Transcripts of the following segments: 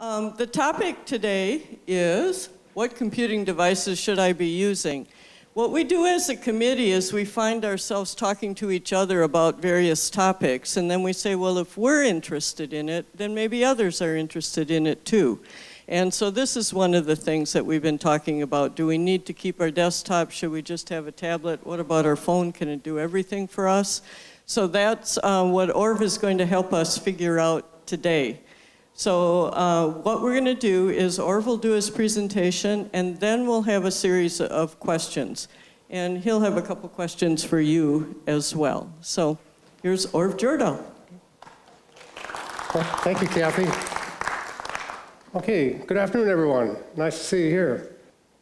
Um, the topic today is what computing devices should I be using? What we do as a committee is we find ourselves talking to each other about various topics, and then we say, well, if we're interested in it, then maybe others are interested in it too. And so this is one of the things that we've been talking about. Do we need to keep our desktop? Should we just have a tablet? What about our phone? Can it do everything for us? So that's uh, what Orv is going to help us figure out today. So uh, what we're going to do is Orv will do his presentation, and then we'll have a series of questions. And he'll have a couple questions for you as well. So here's Orv Jordahl. Thank you, Kathy. Okay, good afternoon, everyone. Nice to see you here.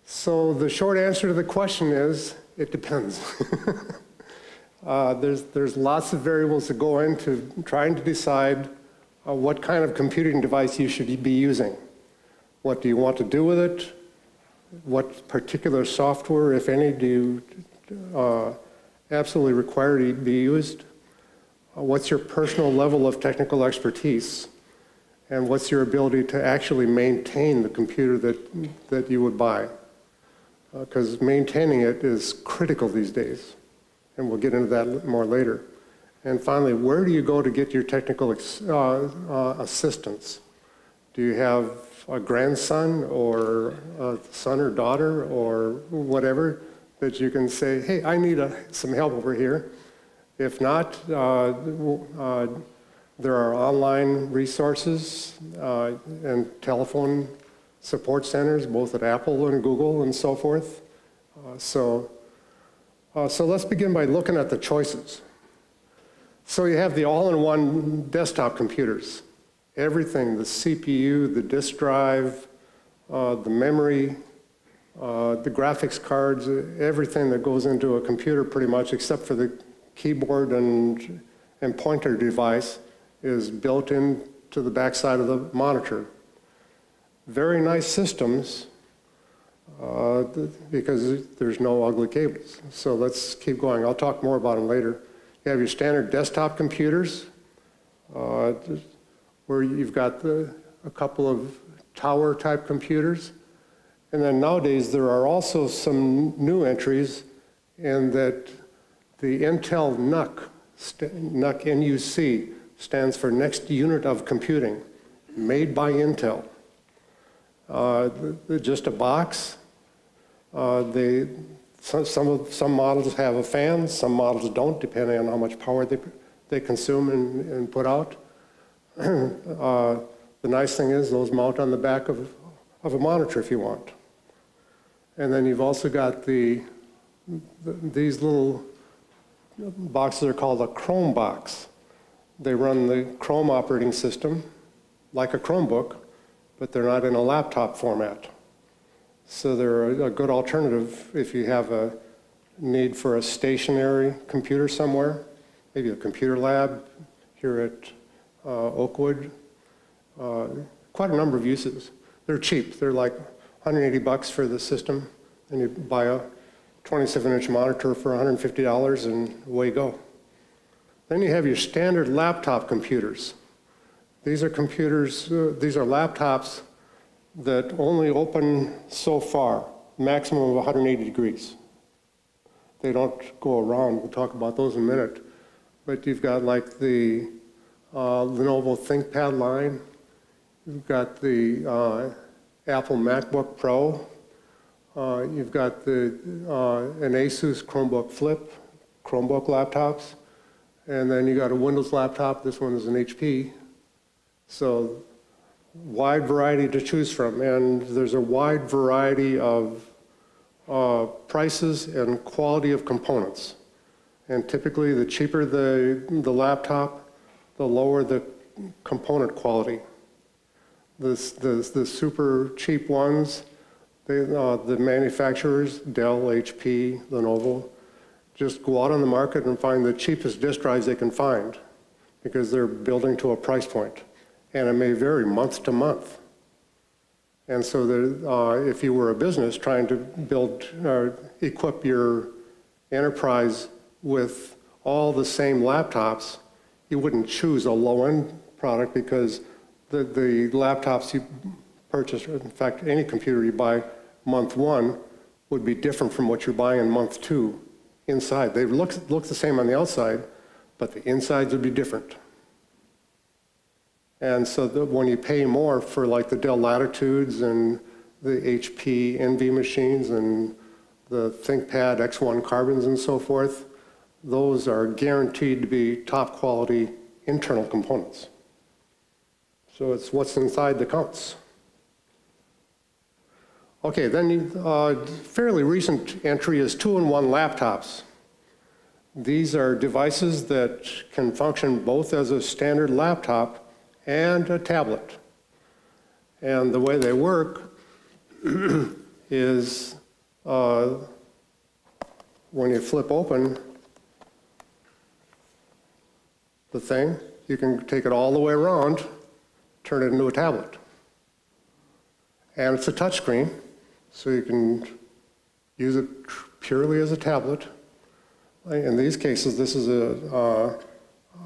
So the short answer to the question is, it depends. uh, there's, there's lots of variables that go into trying to decide uh, what kind of computing device you should be using. What do you want to do with it? What particular software, if any, do you uh, absolutely require to be used? Uh, what's your personal level of technical expertise? And what's your ability to actually maintain the computer that, that you would buy? Because uh, maintaining it is critical these days. And we'll get into that more later. And finally, where do you go to get your technical uh, uh, assistance? Do you have a grandson or a son or daughter or whatever that you can say, hey, I need a, some help over here? If not, uh, uh there are online resources uh, and telephone support centers, both at Apple and Google and so forth. Uh, so, so let's begin by looking at the choices. So you have the all-in-one desktop computers. Everything, the CPU, the disk drive, uh, the memory, uh, the graphics cards, everything that goes into a computer pretty much except for the keyboard and, and pointer device is built into the backside of the monitor. Very nice systems uh, because there's no ugly cables. So let's keep going. I'll talk more about them later. You have your standard desktop computers, uh, where you've got the, a couple of tower type computers. And then nowadays there are also some new entries in that the Intel NUC, NUC NUC, stands for Next Unit of Computing, made by Intel. Uh, just a box. Uh, they, some, some, of, some models have a fan, some models don't, depending on how much power they, they consume and, and put out. uh, the nice thing is those mount on the back of, of a monitor if you want. And then you've also got the, the these little boxes are called a Chrome box. They run the Chrome operating system like a Chromebook, but they're not in a laptop format. So they're a good alternative if you have a need for a stationary computer somewhere, maybe a computer lab here at uh, Oakwood. Uh, quite a number of uses. They're cheap. They're like 180 bucks for the system, and you buy a 27-inch monitor for $150, and away you go. Then you have your standard laptop computers. These are computers, uh, these are laptops that only open so far, maximum of 180 degrees. They don't go around. We'll talk about those in a minute. But you've got like the uh, Lenovo ThinkPad line. You've got the uh, Apple MacBook Pro. Uh, you've got the, uh, an Asus Chromebook Flip, Chromebook laptops. And then you got a Windows laptop. This one is an HP. So wide variety to choose from, and there's a wide variety of uh, prices and quality of components. And typically, the cheaper the, the laptop, the lower the component quality. The, the, the super cheap ones, they, uh, the manufacturers, Dell, HP, Lenovo, just go out on the market and find the cheapest disk drives they can find because they're building to a price point and it may vary month to month. And so that, uh, if you were a business trying to build, uh, equip your enterprise with all the same laptops, you wouldn't choose a low-end product because the, the laptops you purchase, or in fact, any computer you buy month one would be different from what you're buying in month two inside. They look, look the same on the outside, but the insides would be different. And so the, when you pay more for like the Dell Latitudes and the HP Envy machines and the ThinkPad X1 Carbons and so forth, those are guaranteed to be top quality internal components. So it's what's inside that counts. Okay, then a uh, fairly recent entry is two-in-one laptops. These are devices that can function both as a standard laptop and a tablet. And the way they work is uh, when you flip open the thing, you can take it all the way around, turn it into a tablet. And it's a touchscreen, so you can use it purely as a tablet. In these cases, this is a, uh,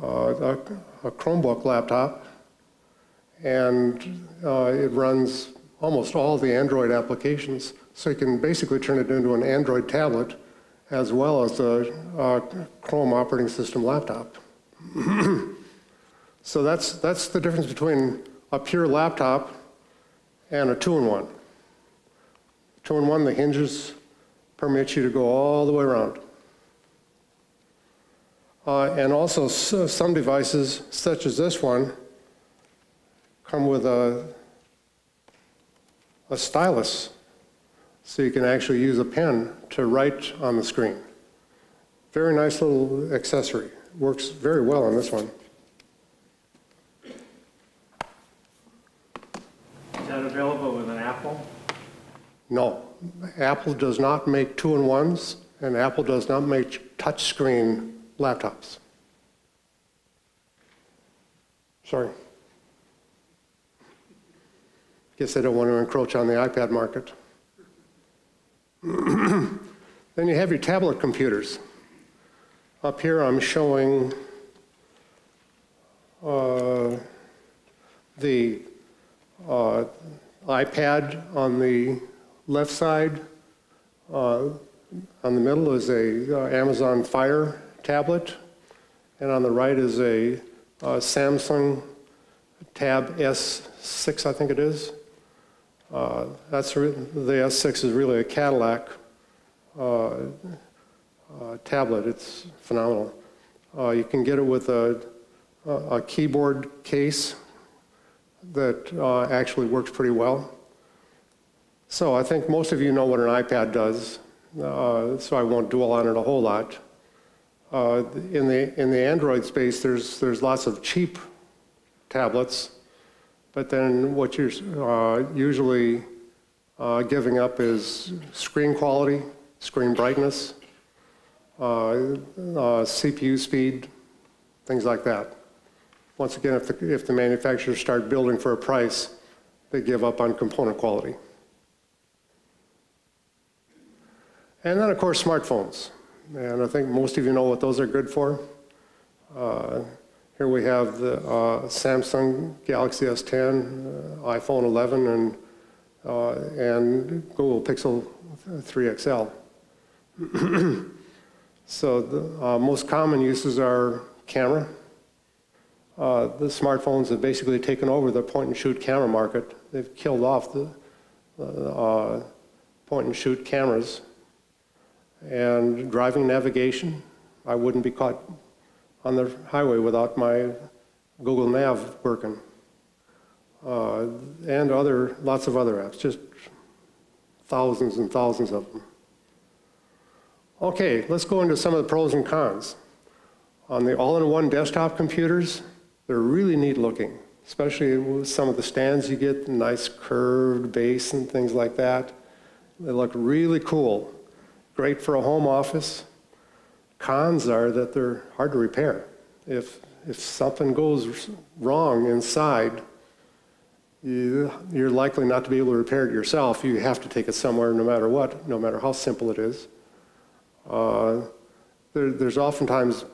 a, a Chromebook laptop, and uh, it runs almost all the Android applications. So you can basically turn it into an Android tablet as well as a, a Chrome operating system laptop. so that's, that's the difference between a pure laptop and a two-in-one. Two-in-one, the hinges permit you to go all the way around. Uh, and also some devices, such as this one, come with a, a stylus, so you can actually use a pen to write on the screen. Very nice little accessory. Works very well on this one. Is that available with an Apple? No, Apple does not make two-in-ones, and Apple does not make touchscreen laptops. Sorry. Guess they don't want to encroach on the iPad market. then you have your tablet computers. Up here I'm showing uh, the uh, iPad on the left side. Uh, on the middle is a uh, Amazon Fire tablet, and on the right is a uh, Samsung Tab S6, I think it is. Uh, that's the S6 is really a Cadillac uh, uh, tablet. It's phenomenal. Uh, you can get it with a, a keyboard case that uh, actually works pretty well. So I think most of you know what an iPad does, so I won't dwell on it a whole lot. Uh, in the in the Android space, there's there's lots of cheap tablets, but then what you're uh, usually uh, giving up is screen quality, screen brightness, uh, uh, CPU speed, things like that. Once again, if the, if the manufacturers start building for a price, they give up on component quality. And then, of course, smartphones. And I think most of you know what those are good for. Uh, here we have the uh, Samsung Galaxy S10, uh, iPhone 11, and, uh, and Google Pixel 3 XL. so the uh, most common uses are camera. Uh, the smartphones have basically taken over the point-and-shoot camera market. They've killed off the point-and-shoot cameras and driving navigation. I wouldn't be caught on the highway without my Google Nav working. Uh, and other, lots of other apps, just thousands and thousands of them. Okay, let's go into some of the pros and cons. On the all-in-one desktop computers, they're really neat looking, especially with some of the stands you get, nice curved base and things like that. They look really cool. Great for a home office. Cons are that they're hard to repair. If, if something goes wrong inside, you, you're likely not to be able to repair it yourself. You have to take it somewhere no matter what, no matter how simple it is. Uh, there, there's oftentimes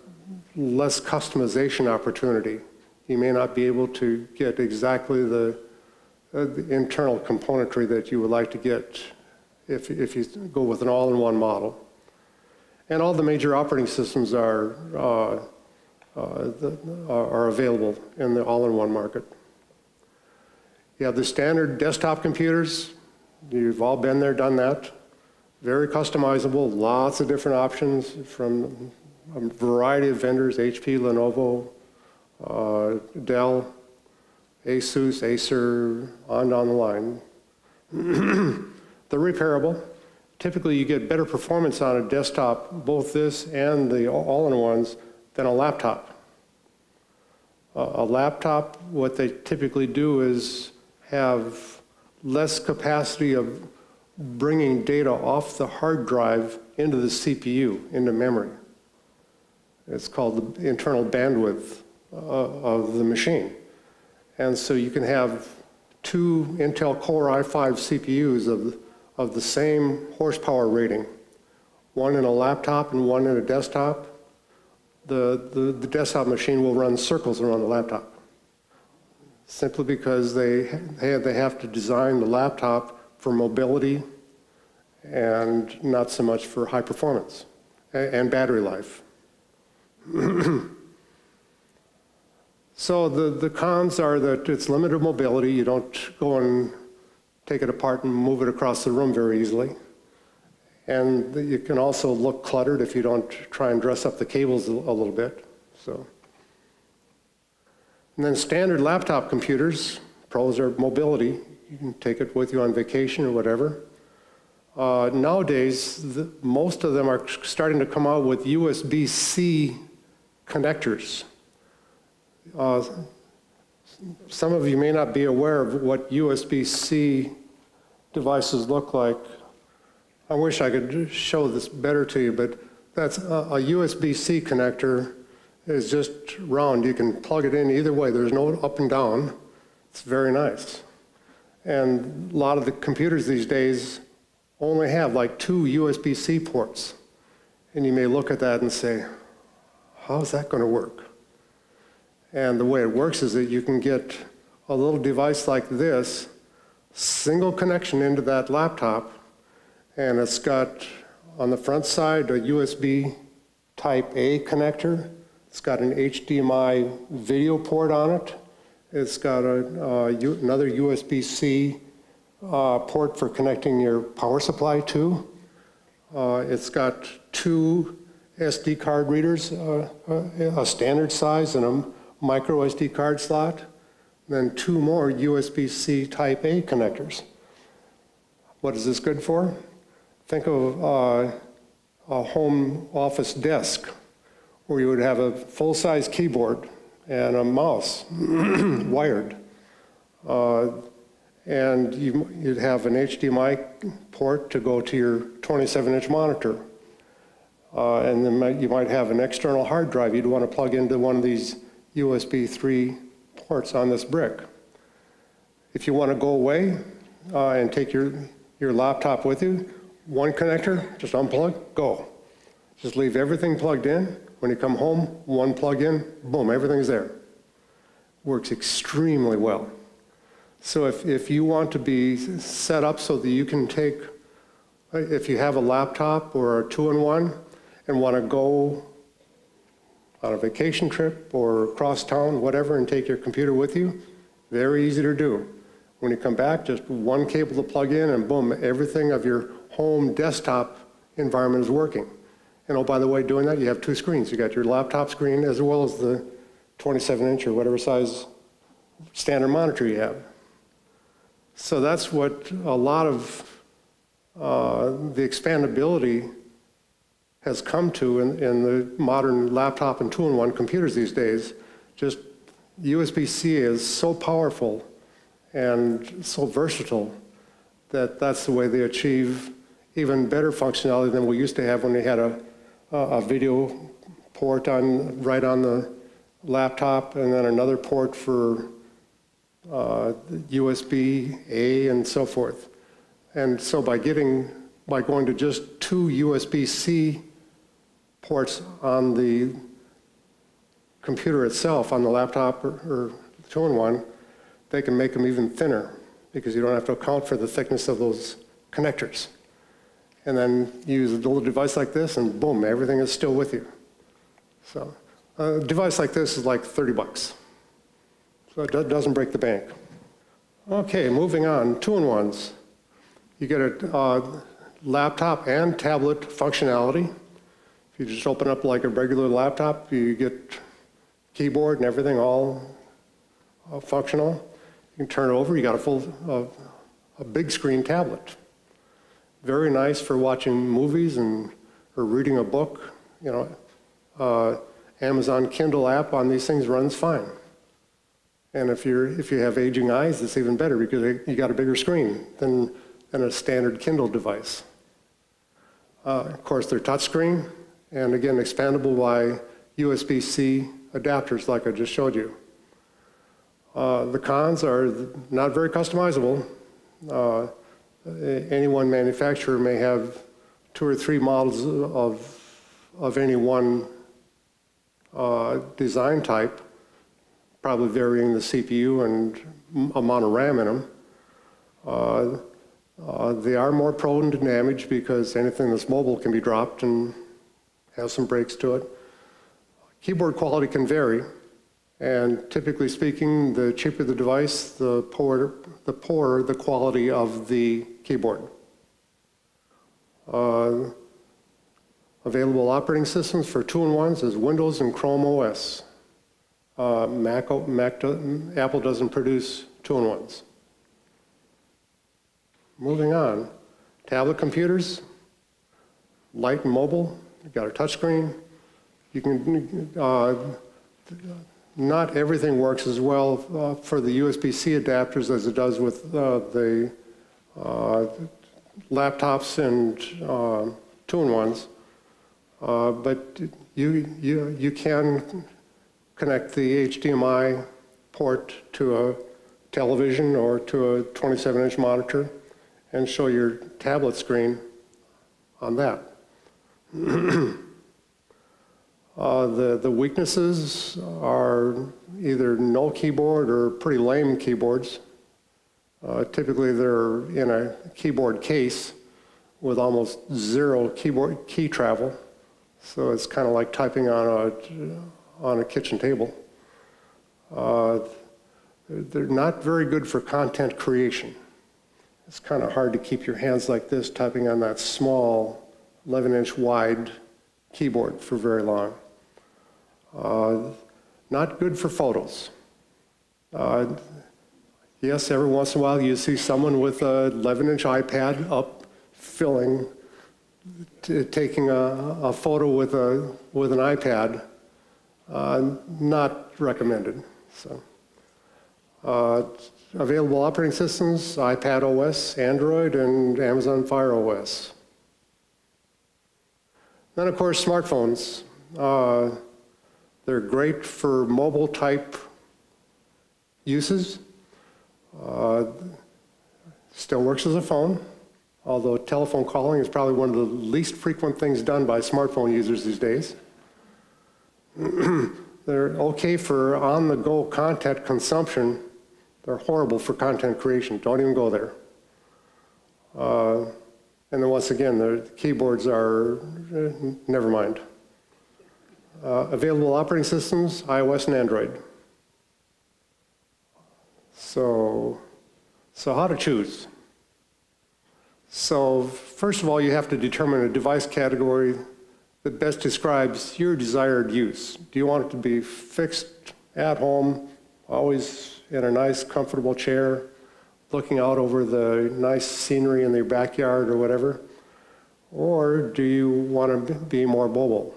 less customization opportunity. You may not be able to get exactly the, uh, the internal componentry that you would like to get if, if you go with an all-in-one model. And all the major operating systems are, uh, uh, the- are available in the all-in-one market. You have the standard desktop computers. You've all been there, done that. Very customizable, lots of different options from a variety of vendors, HP, Lenovo, uh, Dell, Asus, Acer, on down the line. They're repairable. Typically, you get better performance on a desktop, both this and the all-in-ones, than a laptop. A laptop, what they typically do is have less capacity of bringing data off the hard drive into the CPU, into memory. It's called the internal bandwidth uh, of the machine. And so you can have two Intel Core i5 CPUs of, of the same horsepower rating, one in a laptop and one in a desktop. The, the, the desktop machine will run circles around the laptop simply because they, they they have to design the laptop for mobility and not so much for high performance and battery life. So the, the cons are that it's limited mobility. You don't go and take it apart and move it across the room very easily. And you can also look cluttered if you don't try and dress up the cables a, little bit. So. And then standard laptop computers, pros are mobility. You can take it with you on vacation or whatever. Uh, nowadays, the, most of them are starting to come out with USB-C connectors. Uh, some of you may not be aware of what USB-C devices look like. I wish I could show this better to you, but that's a, a USB-C connector is just round. You can plug it in either way. There's no up and down. It's very nice. And a lot of the computers these days only have like two USB-C ports. And you may look at that and say, how's that going to work? And the way it works is that you can get a little device like this, single connection into that laptop, and it's got on the front side a USB type A connector. It's got an HDMI video port on it. It's got a, uh, another USB-C uh, port for connecting your power supply to. Uh, It's got two SD card readers, uh, uh, a standard size and a micro SD card slot, then two more USB-C Type A connectors. What is this good for? Think of uh, a home office desk where you would have a full-size keyboard and a mouse wired. Uh, and you- you'd have an HDMI port to go to your 27-inch monitor. Uh, And then you might have an external hard drive you'd want to plug into one of these USB 3 ports on this brick. If you want to go away uh, and take your, your laptop with you, one connector, just unplug, go. Just leave everything plugged in. When you come home, one plug in, boom, everything's there. Works extremely well. So if, if you want to be set up so that you can take, uh, if you have a laptop or a two-in-one and want to go on a vacation trip or across town, whatever, and take your computer with you, very easy to do. When you come back, just one cable to plug in and boom, everything of your home desktop environment is working. And oh, by the way, doing that, you have two screens. You got your laptop screen as well as the 27 inch or whatever size standard monitor you have. So that's what a lot of uh, the expandability has come to in, in the modern laptop and two-in-one computers these days. Just USB-C is so powerful and so versatile that that's the way they achieve even better functionality than we used to have when we had a, a a video port on, right on the laptop and then another port for uh, USB-A and so forth. And so by getting, by going to just two USB-C ports on the computer itself, on the laptop or, or two-in-one, they can make them even thinner. because you don't have to account for the thickness of those connectors. And then you use a little device like this, and boom, everything is still with you. So a device like this is like 30 bucks. So it doesn't break the bank. Okay, moving on, two-in-ones. You get a uh, laptop and tablet functionality. You just open up like a regular laptop, you get keyboard and everything all uh, functional. You can turn it over, you got a full, uh, a big screen tablet. Very nice for watching movies and, or reading a book, you know. Uh, Amazon Kindle app on these things runs fine. And if you're, if you have aging eyes, it's even better because you got a bigger screen than, than a standard Kindle device. Uh, Of course, they're touchscreen, and again, expandable by USB-C adapters like I just showed you. Uh, The cons are not very customizable. Uh, Any one manufacturer may have two or three models of, of any one uh, design type, probably varying the CPU and amount of RAM in them. Uh, uh, They are more prone to damage because anything that's mobile can be dropped and have some breaks to it. Keyboard quality can vary, and typically speaking, the cheaper the device, the poorer, the poorer the quality of the keyboard. Uh, Available operating systems for two-in-ones is Windows and Chrome OS. Uh, Mac, Mac, Apple doesn't produce two-in-ones. Moving on, tablet computers, light and mobile, you've got a touchscreen. You can, uh, not everything works as well uh, for the USB-C adapters as it does with uh, the uh, laptops and uh, two-in-ones. Uh, But you, you, you can connect the HDMI port to a television or to a 27-inch monitor and show your tablet screen on that. Uh, The, the weaknesses are either no keyboard or pretty lame keyboards. Uh, Typically, they're in a keyboard case with almost zero keyboard, key travel. So it's kind of like typing on a, on a kitchen table. Uh, They're they're not very good for content creation. It's kind of hard to keep your hands like this typing on that small 11-inch wide keyboard for very long. Uh, Not good for photos. Uh, Yes, every once in a while you see someone with a 11-inch iPad up filling, taking a, a photo with a, with an iPad. Uh, Not recommended, so. Uh, Available operating systems, iPad OS, Android, and Amazon Fire OS. Then, of course, smartphones. Uh, They're great for mobile-type uses. Uh, Still works as a phone, although telephone calling is probably one of the least frequent things done by smartphone users these days. They're okay for on-the-go content consumption. They're horrible for content creation. Don't even go there. Uh, And then once again, the keyboards are, eh, never mind. Uh, Available operating systems, iOS and Android. So, so how to choose? So first of all, you have to determine a device category that best describes your desired use. Do you want it to be fixed at home, always in a nice, comfortable chair, looking out over the nice scenery in your backyard or whatever? Or do you want to be more mobile?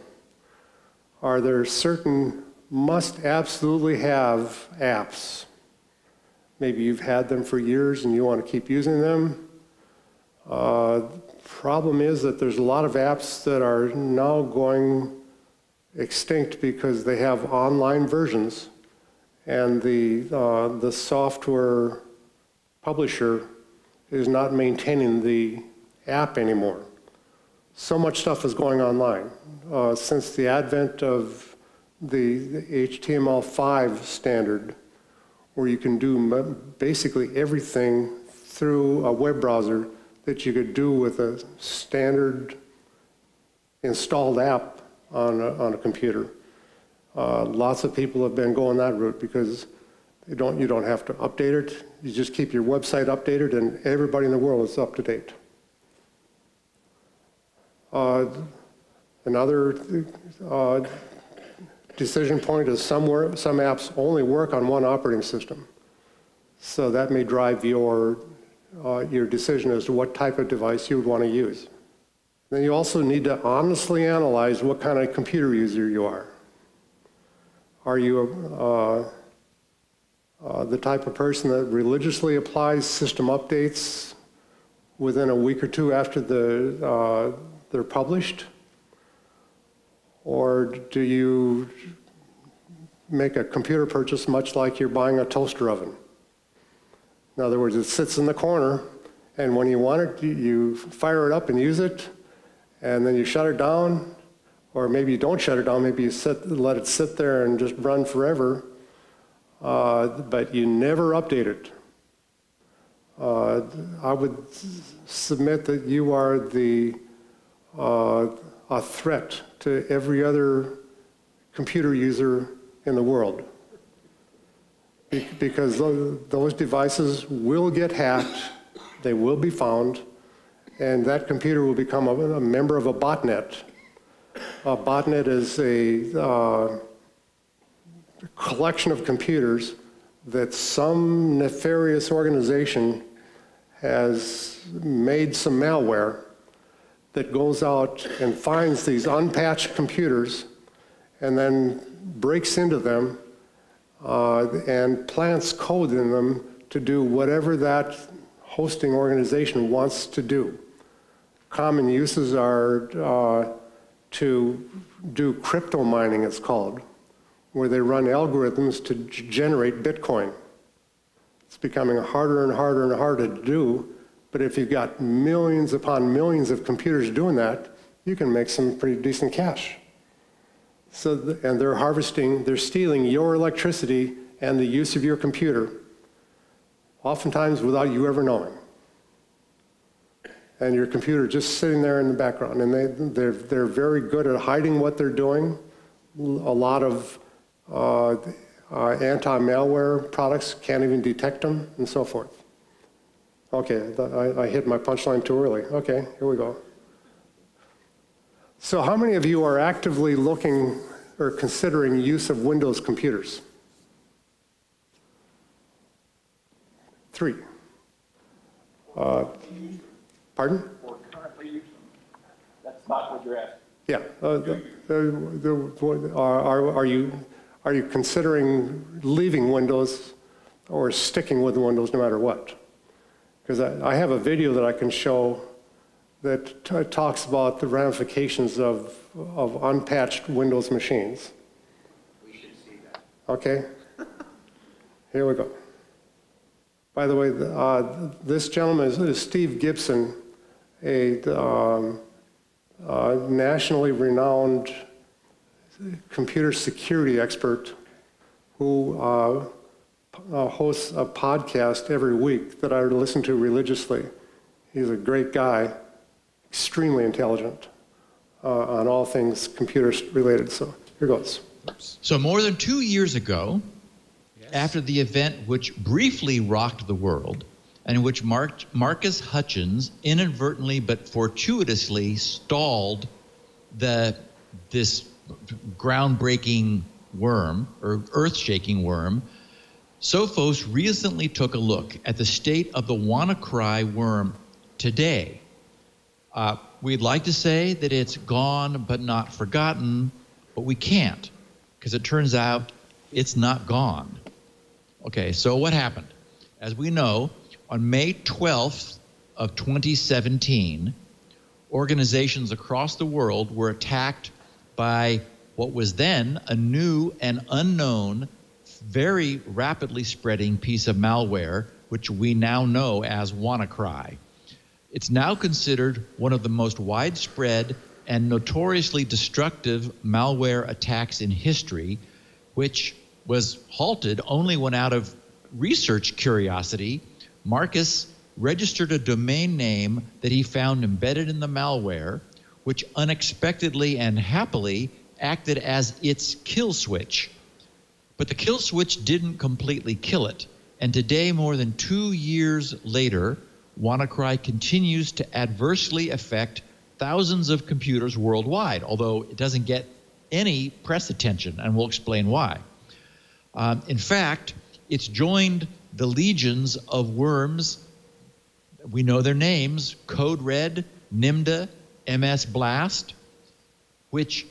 Are there certain must absolutely have apps? Maybe you've had them for years and you want to keep using them. Uh, Problem is that there's a lot of apps that are now going extinct because they have online versions, and the, uh, the software publisher is not maintaining the app anymore. So much stuff is going online. Uh, Since the advent of the the HTML5 standard, where you can do basically everything through a web browser that you could do with a standard installed app on a, on a computer. Uh, lots of people have been going that route because don't, you don't have to update it. You just keep your website updated and everybody in the world is up to date. Uh, another uh, decision point is somewhere, some apps only work on one operating system. So that may drive your, uh, your decision as to what type of device you would want to use. Then you also need to honestly analyze what kind of computer user you are. Are you uh, uh, the type of person that religiously applies system updates within a week or two after the, uh, they're published? Or do you make a computer purchase much like you're buying a toaster oven? In other words, it sits in the corner, and when you want it, you fire it up and use it, and then you shut it down, or maybe you don't shut it down, maybe you sit, let it sit there and just run forever, uh, but you never update it. Uh, I would submit that you are the uh, a threat to every other computer user in the world. Be because those devices will get hacked, they will be found, and that computer will become a, a member of a botnet. A botnet is a uh, collection of computers that some nefarious organization has made some malware that goes out and finds these unpatched computers and then breaks into them uh, and plants code in them to do whatever that hosting organization wants to do. Common uses are uh, to do crypto mining, it's called, where they run algorithms to generate Bitcoin. It's becoming harder and harder and harder to do but if you've got millions upon millions of computers doing that, you can make some pretty decent cash. So, the, and they're harvesting, they're stealing your electricity and the use of your computer, oftentimes without you ever knowing. And your computer just sitting there in the background. And they, they're, they're very good at hiding what they're doing. A lot of uh, uh, anti-malware products can't even detect them and so forth. Okay, I, I hit my punchline too early. Okay, here we go. So how many of you are actively looking or considering use of Windows computers? Three. Uh, pardon? Or currently using That's not what you're asking. Yeah. Uh, the, the, the, are, are, you, are you considering leaving Windows or sticking with Windows no matter what? Because I, I, have a video that I can show that talks about the ramifications of, of unpatched Windows machines. We should see that. Okay. Here we go. By the way, uh, this gentleman is, is, Steve Gibson, a um, uh, nationally renowned computer security expert who uh, uh, hosts a podcast every week that I listen to religiously. He's a great guy, extremely intelligent uh, on all things computer related. So here goes. So, more than two years ago, yes. after the event which briefly rocked the world, and in which Mark, Marcus Hutchins inadvertently but fortuitously stalled the, this groundbreaking worm or earth shaking worm Sophos recently took a look at the state of the WannaCry worm today. Uh, we'd like to say that it's gone but not forgotten, but we can't because it turns out it's not gone. Okay, so what happened? As we know, on May 12th of 2017, organizations across the world were attacked by what was then a new and unknown very rapidly spreading piece of malware, which we now know as WannaCry. It's now considered one of the most widespread and notoriously destructive malware attacks in history, which was halted only when, out of research curiosity, Marcus registered a domain name that he found embedded in the malware, which unexpectedly and happily acted as its kill switch. But the kill switch didn't completely kill it. And today, more than two years later, WannaCry continues to adversely affect thousands of computers worldwide, although it doesn't get any press attention, and we'll explain why. Um, in fact, it's joined the legions of worms. We know their names Code Red, Nimda, MS Blast, which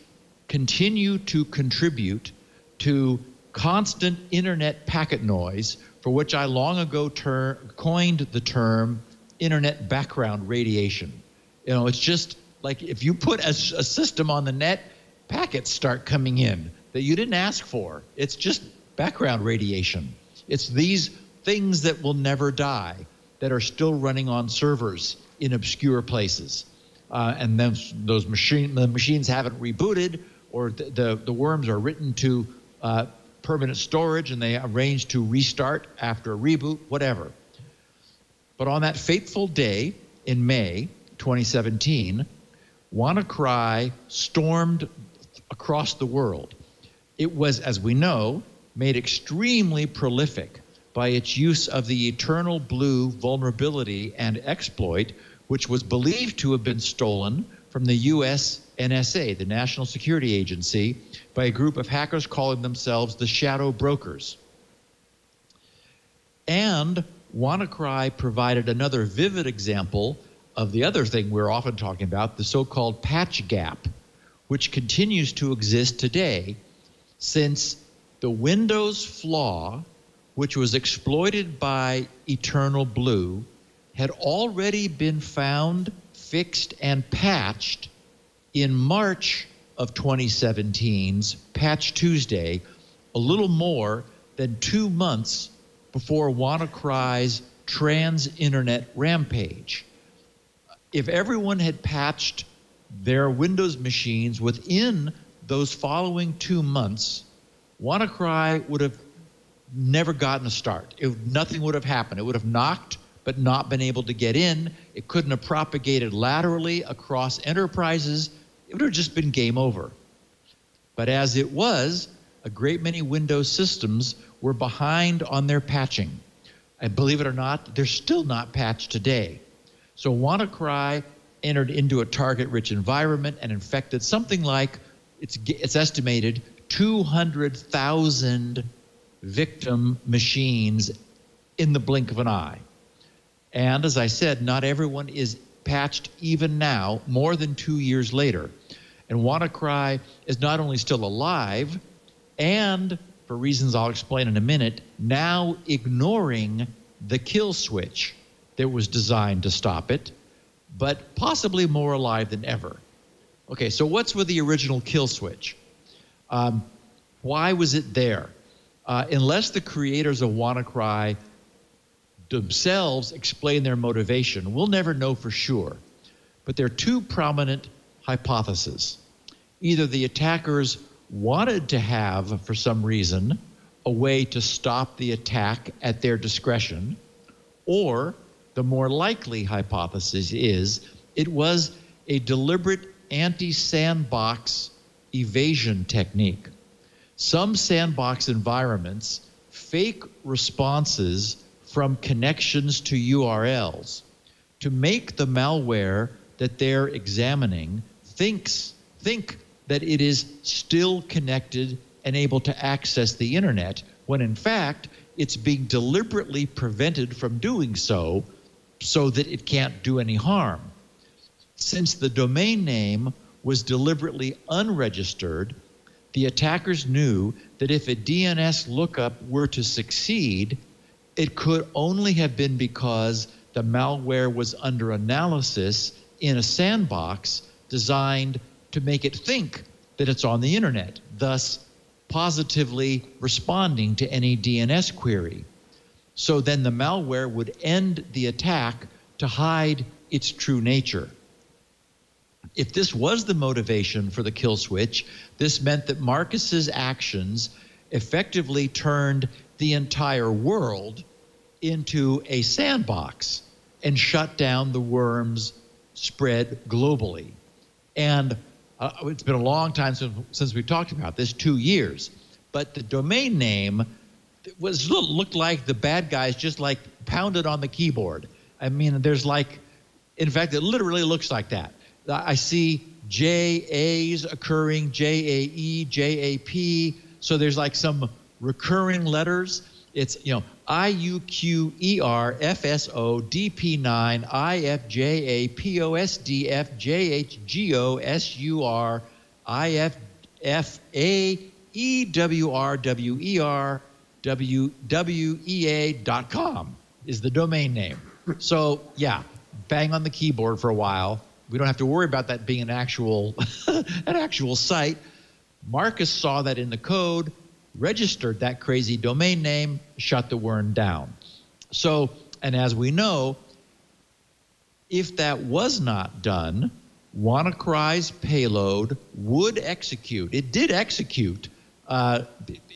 continue to contribute to constant internet packet noise, for which I long ago ter- coined the term internet background radiation. You know, it's just like if you put a, a system on the net, packets start coming in that you didn't ask for. It's just background radiation. It's these things that will never die that are still running on servers in obscure places. Uh, and then those machine, the machines haven't rebooted, or the, the, the worms are written to uh, permanent storage and they arrange to restart after a reboot, whatever. But on that fateful day in May 2017, WannaCry stormed across the world. It was, as we know, made extremely prolific by its use of the Eternal Blue vulnerability and exploit, which was believed to have been stolen from the US NSA, the National Security Agency, by a group of hackers calling themselves the Shadow Brokers. And WannaCry provided another vivid example of the other thing we're often talking about, the so called patch gap, which continues to exist today since the Windows flaw, which was exploited by Eternal Blue, had already been found, fixed, and patched in March of 2017's Patch Tuesday, a little more than two months before WannaCry's trans internet rampage. If everyone had patched their Windows machines within those following two months, WannaCry would have never gotten a start. It, nothing would have happened. It would have knocked but not been able to get in. It couldn't have propagated laterally across enterprises. It would have just been game over. But as it was, a great many Windows systems were behind on their patching. And believe it or not, they're still not patched today. So WannaCry entered into a target-rich environment and infected something like, it's, it's estimated, 200,000 victim machines in the blink of an eye. And as I said, not everyone is patched even now, more than two years later. And WannaCry is not only still alive, and for reasons I'll explain in a minute, now ignoring the kill switch that was designed to stop it, but possibly more alive than ever. Okay, so what's with the original kill switch? Um, why was it there? Uh, unless the creators of WannaCry themselves explain their motivation, we'll never know for sure. But there are two prominent hypotheses. Either the attackers wanted to have, for some reason, a way to stop the attack at their discretion, or the more likely hypothesis is it was a deliberate anti sandbox evasion technique. Some sandbox environments fake responses from connections to URLs to make the malware that they're examining thinks think that it is still connected and able to access the internet when in fact it's being deliberately prevented from doing so so that it can't do any harm. Since the domain name was deliberately unregistered, the attackers knew that if a DNS lookup were to succeed, it could only have been because the malware was under analysis in a sandbox designed to make it think that it's on the internet, thus positively responding to any DNS query. So then the malware would end the attack to hide its true nature. If this was the motivation for the kill switch, this meant that Marcus's actions effectively turned the entire world into a sandbox. and shut down the worm's spread globally. And uh, it's been a long time since, since we talked about this, two years. But the domain name was looked like the bad guys just like pounded on the keyboard. I mean, there's like, in fact, it literally looks like that. I see JAs occurring, JAE, JAP. So there's like some recurring letters. It's, you know, I U Q E R F S O D P 9 I F J A P O S D F J H G O S U R I F F A E W R W E R W W E A dot com is the domain name. So, yeah, bang on the keyboard for a while. We don't have to worry about that being an actual an actual site. Marcus saw that in the code, registered that crazy domain name, shut the worm down. So, and as we know, if that was not done, WannaCry's payload would execute. It did execute uh,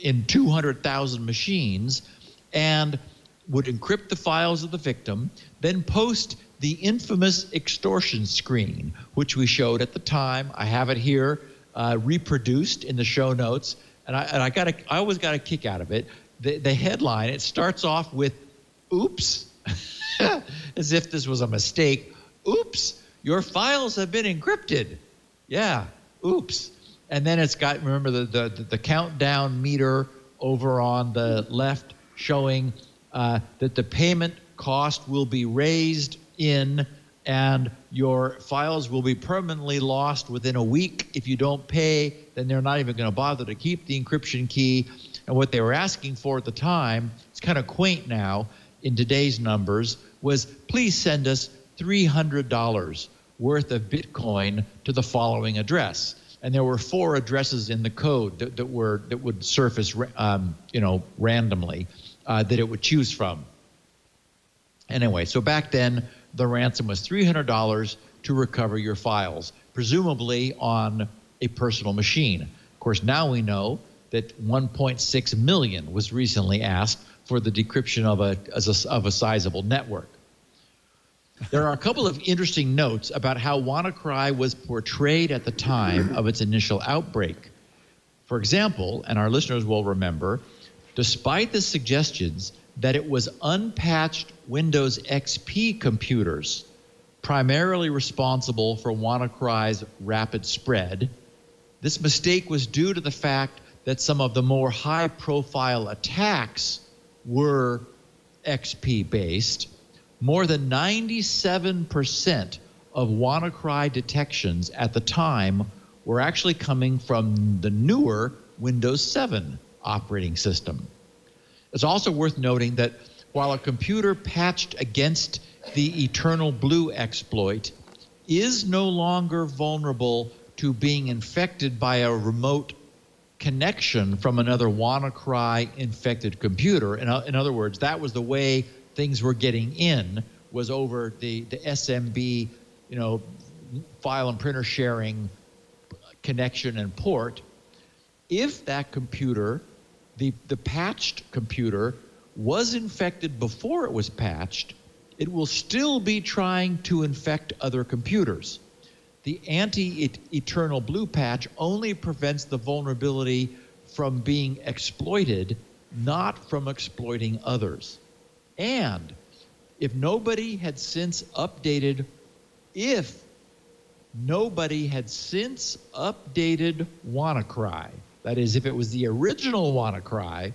in 200,000 machines and would encrypt the files of the victim, then post the infamous extortion screen, which we showed at the time. I have it here uh, reproduced in the show notes, and I, and I got a, I always got a kick out of it. The, the headline it starts off with, "Oops," as if this was a mistake. Oops, your files have been encrypted. Yeah, oops. And then it's got remember the the, the countdown meter over on the left showing uh, that the payment cost will be raised in and your files will be permanently lost within a week. If you don't pay then they're not even going to bother to keep the encryption key. And what they were asking for at the time it's kind of quaint now in today's numbers was please send us $300 worth of bitcoin to the following address. And there were four addresses in the code that, that were that would surface um, you know randomly uh, that it would choose from. Anyway so back then the ransom was $300 to recover your files, presumably on a personal machine. Of course, now we know that 1.6 million was recently asked for the decryption of a, a, of a sizable network. There are a couple of interesting notes about how WannaCry was portrayed at the time of its initial outbreak. For example, and our listeners will remember, despite the suggestions that it was unpatched Windows XP computers primarily responsible for WannaCry's rapid spread. This mistake was due to the fact that some of the more high profile attacks were XP based. More than 97% of WannaCry detections at the time were actually coming from the newer Windows 7 operating system. It's also worth noting that while a computer patched against the Eternal Blue exploit is no longer vulnerable to being infected by a remote connection from another WannaCry infected computer. In, in other words, that was the way things were getting in was over the, the SMB, you know, file and printer sharing connection and port. If that computer the, the patched computer was infected before it was patched, it will still be trying to infect other computers. The anti eternal blue patch only prevents the vulnerability from being exploited, not from exploiting others. And if nobody had since updated, if nobody had since updated WannaCry, that is, if it was the original WannaCry,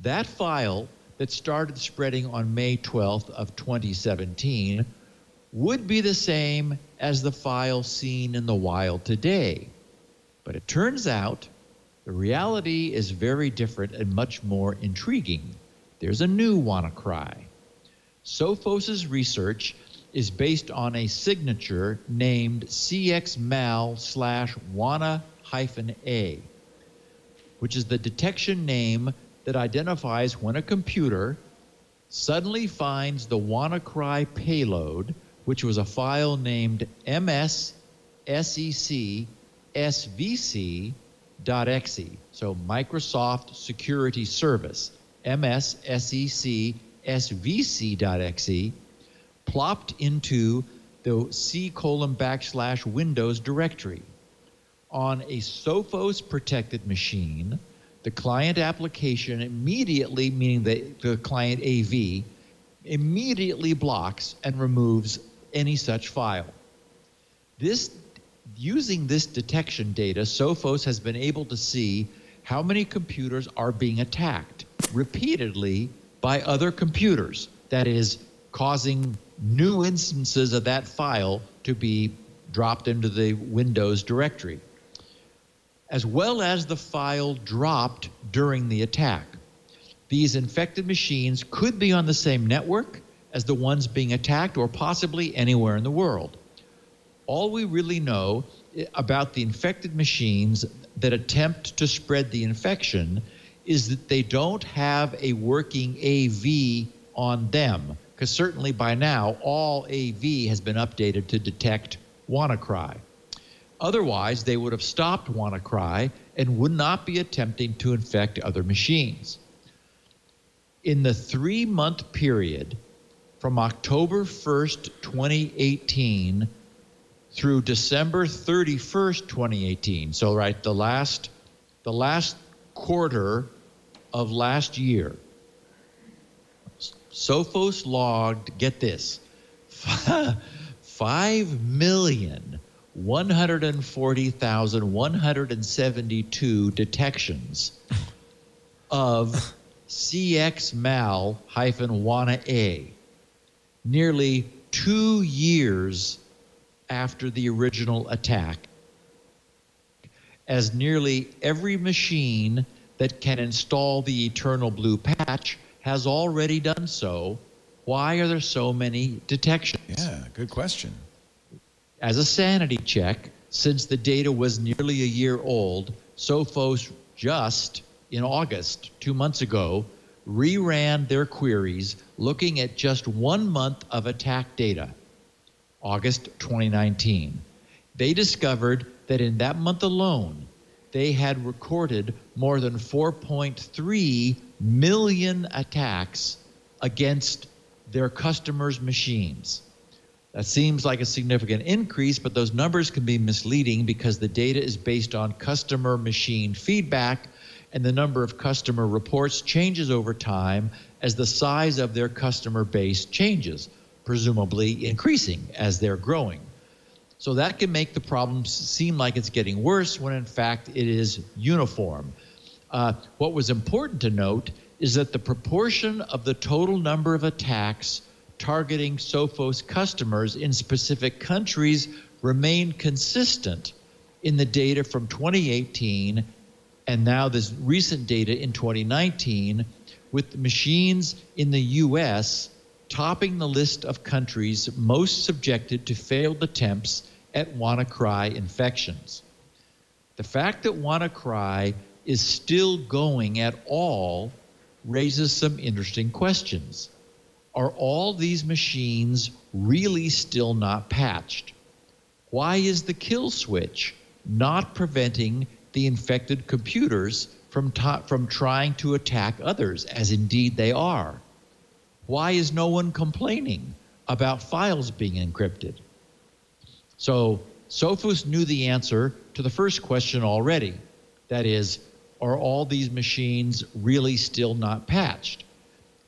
that file that started spreading on May 12th of 2017 would be the same as the file seen in the wild today. But it turns out the reality is very different and much more intriguing. There's a new WannaCry. Sophos's research is based on a signature named cxmal slash wanna a, which is the detection name that identifies when a computer suddenly finds the WannaCry payload, which was a file named mssec.svc.exe. So Microsoft Security Service, mssec.svc.exe. svc.exe plopped into the C colon backslash Windows directory. On a Sophos protected machine, the client application immediately, meaning the, the client AV, immediately blocks and removes any such file. This, using this detection data, Sophos has been able to see how many computers are being attacked repeatedly by other computers. That is, causing new instances of that file to be dropped into the Windows directory, as well as the file dropped during the attack. These infected machines could be on the same network as the ones being attacked or possibly anywhere in the world. All we really know about the infected machines that attempt to spread the infection is that they don't have a working AV on them, because certainly by now all AV has been updated to detect WannaCry. Otherwise, they would have stopped WannaCry and would not be attempting to infect other machines. In the three month period from October 1st, 2018 through December 31st, 2018. So right the last the last quarter of last year. Sophos logged, get this, 5 million 140,172 detections of CXMAL hyphen WANA A nearly two years after the original attack, as nearly every machine that can install the Eternal Blue patch has already done so. Why are there so many detections? Yeah, good question. As a sanity check, since the data was nearly a year old, Sophos just in August, two months ago, reran their queries looking at just one month of attack data, August 2019. They discovered that in that month alone, they had recorded more than 4.3 million attacks against their customers' machines. That seems like a significant increase, but those numbers can be misleading because the data is based on customer machine feedback and the number of customer reports changes over time as the size of their customer base changes, presumably increasing as they're growing. So that can make the problem seem like it's getting worse when in fact it is uniform. Uh, what was important to note is that the proportion of the total number of attacks targeting Sophos customers in specific countries remained consistent in the data from 2018 and now this recent data in 2019 with machines in the US topping the list of countries most subjected to failed attempts at WannaCry infections. The fact that WannaCry is still going at all raises some interesting questions. Are all these machines really still not patched? Why is the kill switch not preventing the infected computers from, from trying to attack others, as indeed they are? Why is no one complaining about files being encrypted? So, Sophos knew the answer to the first question already. That is, are all these machines really still not patched?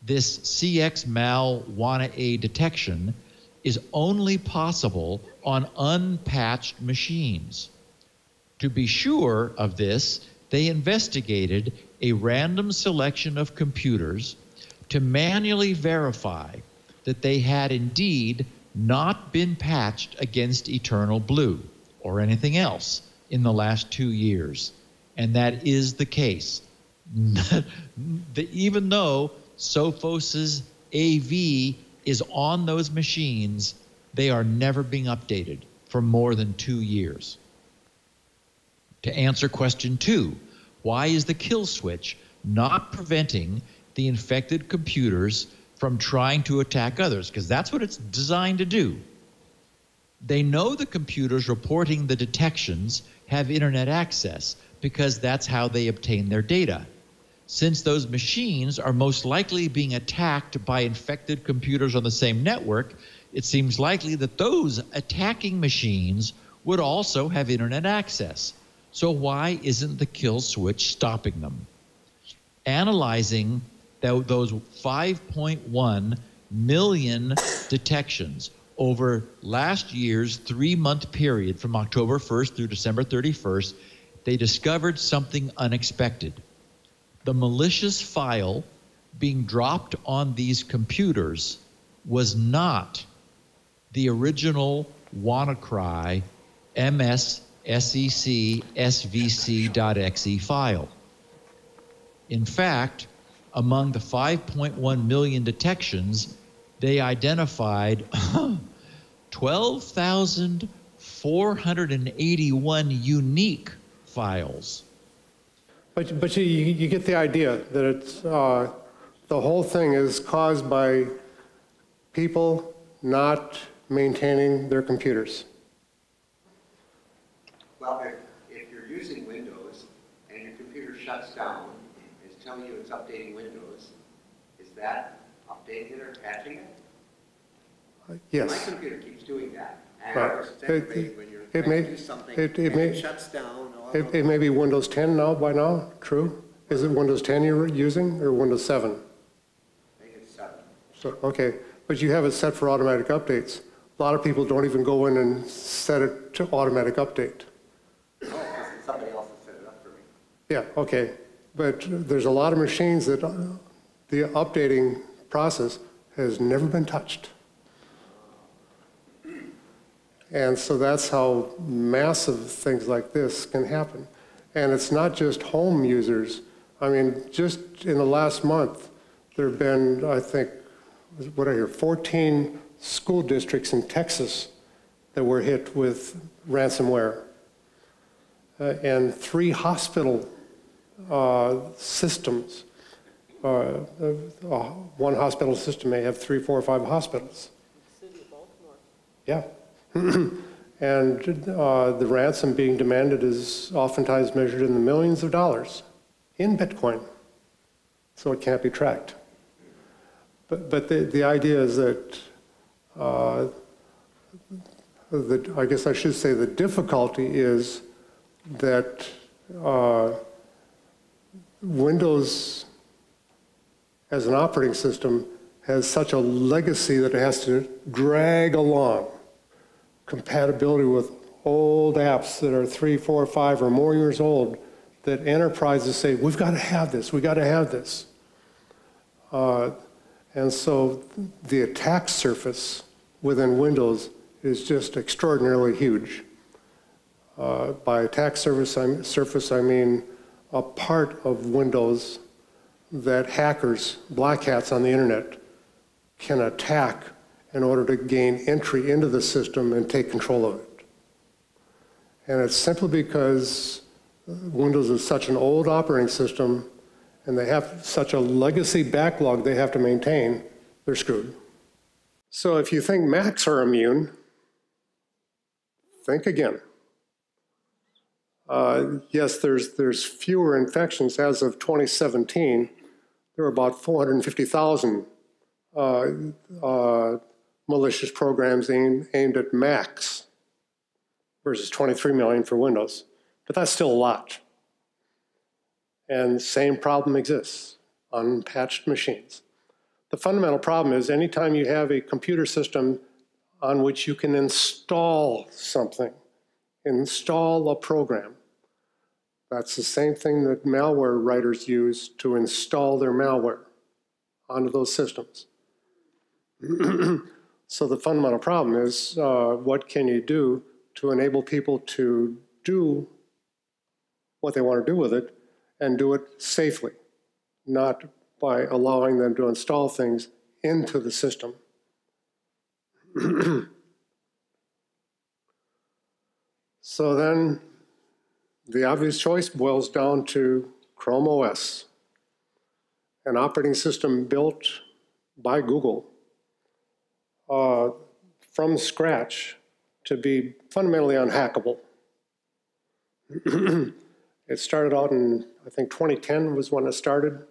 This CXMAL WANA A detection is only possible on unpatched machines. To be sure of this, they investigated a random selection of computers to manually verify that they had indeed not been patched against Eternal Blue or anything else in the last two years. And that is the case. Even though Sophos's AV is on those machines, they are never being updated for more than two years to answer question two why is the kill switch not preventing the infected computers from trying to attack others? Because that's what it's designed to do. They know the computers reporting the detections have internet access because that's how they obtain their data. Since those machines are most likely being attacked by infected computers on the same network, it seems likely that those attacking machines would also have internet access. So, why isn't the kill switch stopping them? Analyzing th- those 5.1 million detections over last year's three month period from October 1st through December 31st, they discovered something unexpected. The malicious file being dropped on these computers was not the original WannaCry MSSEC file. In fact, among the 5.1 million detections, they identified 12,481 unique files. But, but you, you get the idea that it's, uh, the whole thing is caused by people not maintaining their computers. Well, if, if you're using Windows and your computer shuts down, and it's telling you it's updating Windows, is that updating it or patching it? My Yes. computer keeps doing that. And Right. of course, it's aggravating It- when you're it may- to do something it- it may- it shuts down. It, it may be Windows 10 now, by now, true? Is it Windows 10 you're using or Windows 7? I think it's seven. So, okay, but you have it set for automatic updates. A lot of people don't even go in and set it to automatic update. Oh, somebody else has set it up for me. Yeah, okay, but there's a lot of machines that uh, the updating process has never been touched. And so that's how massive things like this can happen. And it's not just home users. I mean, just in the last month, there have been, I think, what I hear, 14 school districts in Texas that were hit with ransomware. Uh, and three hospital uh, systems. Uh, uh, One hospital system may have three, four, or five hospitals. City of Baltimore. Yeah. And uh, the ransom being demanded is oftentimes measured in the millions of dollars in Bitcoin, so it can't be tracked. But, but the, the idea is that, uh, the, I guess I should say the difficulty is that uh, Windows as an operating system has such a legacy that it has to drag along compatibility with old apps that are three, four, five, or more years old that enterprises say, we've got to have this, we've got to have this. Uh, and so the attack surface within Windows is just extraordinarily huge. Uh, by attack surface I, surface, I mean a part of Windows that hackers, black hats on the internet, can attack in order to gain entry into the system and take control of it. And it's simply because Windows is such an old operating system and they have such a legacy backlog they have to maintain, they're screwed. So if you think Macs are immune, think again. Uh, yes, there's, there's fewer infections. As of 2017, there were about 450,000 uh, uh, malicious programs aimed, aimed at Macs versus 23 million for Windows. But that's still a lot. And the same problem exists on patched machines. The fundamental problem is anytime you have a computer system on which you can install something, install a program, that's the same thing that malware writers use to install their malware onto those systems. so the fundamental problem is uh, what can you do to enable people to do what they want to do with it and do it safely, not by allowing them to install things into the system. so then the obvious choice boils down to Chrome OS, an operating system built by Google uh, from scratch to be fundamentally unhackable. It started out in, I think 2010 was when it started.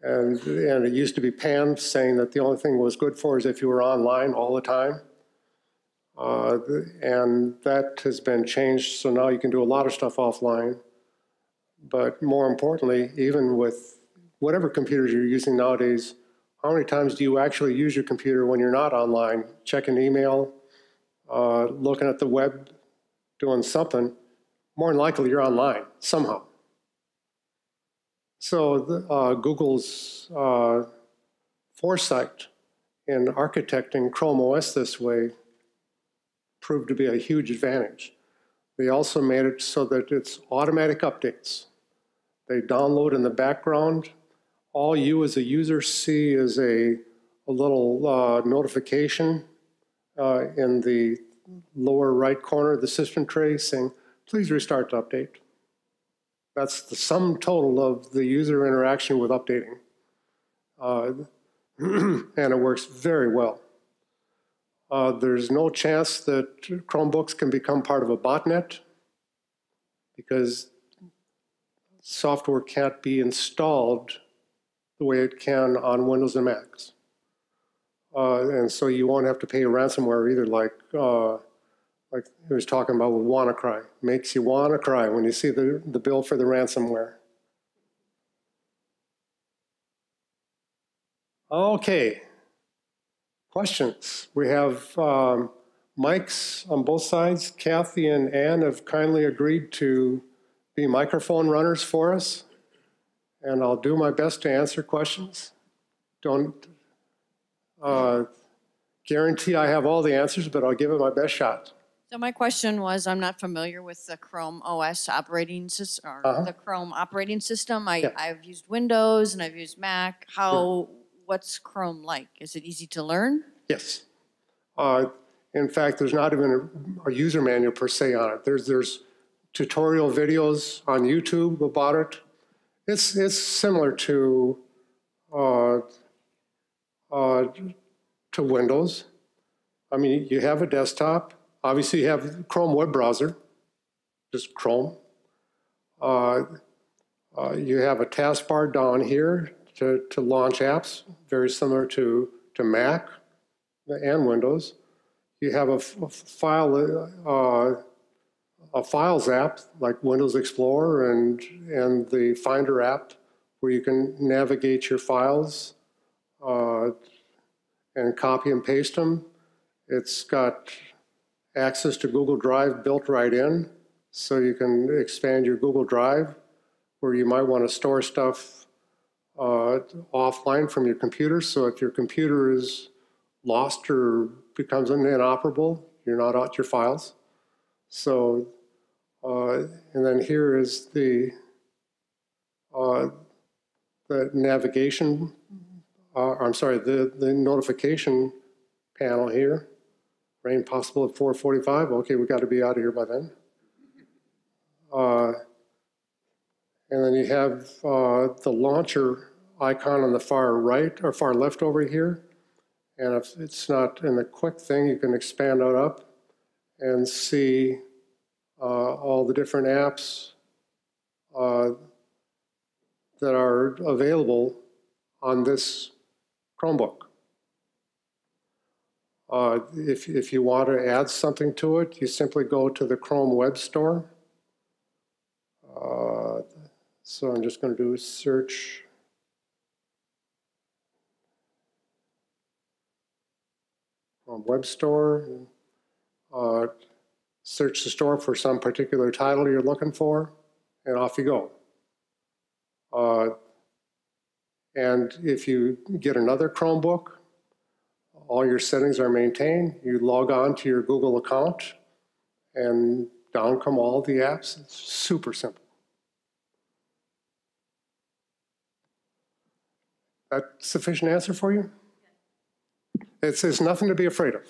And, and it used to be panned, saying that the only thing it was good for is if you were online all the time. Uh, And that has been changed, so now you can do a lot of stuff offline. But more importantly, even with whatever computers you're using nowadays, how many times do you actually use your computer when you're not online? Checking email, uh, looking at the web, doing something? More than likely, you're online somehow. So the, uh, Google's uh, foresight in architecting Chrome OS this way proved to be a huge advantage. They also made it so that it's automatic updates. They download in the background. All you as a user see is a, a little uh, notification uh, in the lower right corner of the system tray saying, please restart to update. That's the sum total of the user interaction with updating. Uh, and it works very well. Uh, there's no chance that Chromebooks can become part of a botnet because software can't be installed the way it can on Windows and Macs. Uh, and so you won't have to pay ransomware either, like uh, like he was talking about with WannaCry. Makes you wanna cry when you see the, the bill for the ransomware. Okay. Questions? We have um, mics on both sides. Kathy and Ann have kindly agreed to be microphone runners for us. And I'll do my best to answer questions. Don't uh, guarantee I have all the answers, but I'll give it my best shot. So my question was, I'm not familiar with the Chrome OS operating system, Uh-huh. or the Chrome operating system. I, Yeah. I've used Windows and I've used Mac. How, what's Chrome like? Is it easy to learn? Yes. Uh, In fact, there's not even a- a user manual per se on it. There's, there's tutorial videos on YouTube about it. It's, it's similar to, uh, uh, to Windows. I mean, you have a desktop. Obviously, you have Chrome web browser, just Chrome. Uh, uh, You have a taskbar down here to, to launch apps, very similar to, to Mac and Windows. You have a file, uh, a Files app like Windows Explorer and, and the Finder app where you can navigate your files uh, and copy and paste them. It's got access to Google Drive built right in, so you can expand your Google Drive where you might want to store stuff uh, offline from your computer. So if your computer is lost or becomes inoperable, you're not out your files. So, uh, and then here is the, uh, the navigation, uh, I'm sorry, the, the notification panel here. Rain possible at 4:45, okay, we got to be out of here by then. Uh, And then you have uh, the launcher icon on the far right, or far left over here. And if it's not in the quick thing, you can expand it up and see all the different apps uh, that are available on this Chromebook. Uh, If, if you want to add something to it, you simply go to the Chrome Web Store. Uh, So I'm just going to do search. on Web Store, uh, search the store for some particular title you're looking for, and off you go. Uh, And if you get another Chromebook, all your settings are maintained. You log on to your Google account, and down come all the apps. It's super simple. That sufficient answer for you? It's, it's nothing to be afraid of.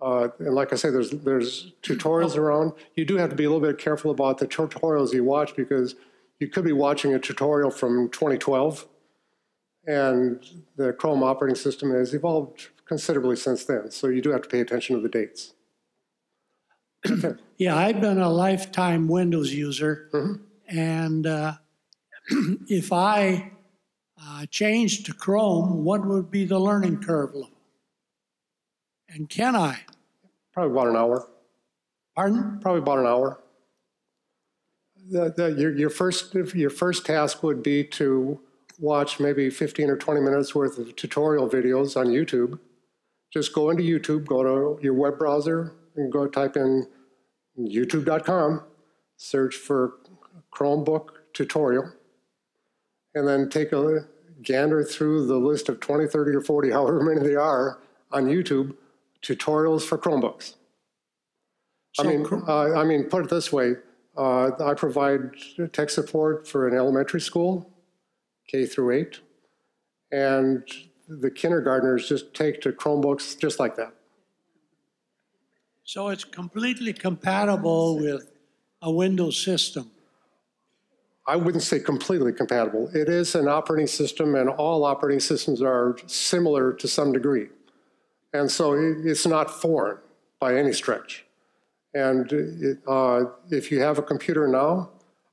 Uh, And like I say, there's, there's tutorials around. You do have to be a little bit careful about the tutorials you watch because you could be watching a tutorial from 2012 and the Chrome operating system has evolved considerably since then. So you do have to pay attention to the dates. Yeah, I've been a lifetime Windows user, Mm-hmm. and uh, if I uh, changed to Chrome, what would be the learning curve? And can I? Probably about an hour. Pardon? Probably about an hour. The, the, your, your first, your first task would be to watch maybe 15 or 20 minutes worth of tutorial videos on YouTube. Just go into YouTube, go to your web browser, and go type in youtube.com, search for Chromebook tutorial, and then take a gander through the list of 20, 30, or 40, however many they are on YouTube, tutorials for Chromebooks. I mean, uh, I mean, put it this way, uh, I provide tech support for an elementary school, K through eight, and the kindergartners just take to Chromebooks just like that. So it's completely compatible with a Windows system. I wouldn't say completely compatible. It is an operating system, and all operating systems are similar to some degree. And so it's not foreign by any stretch. And it, uh, if you have a computer now,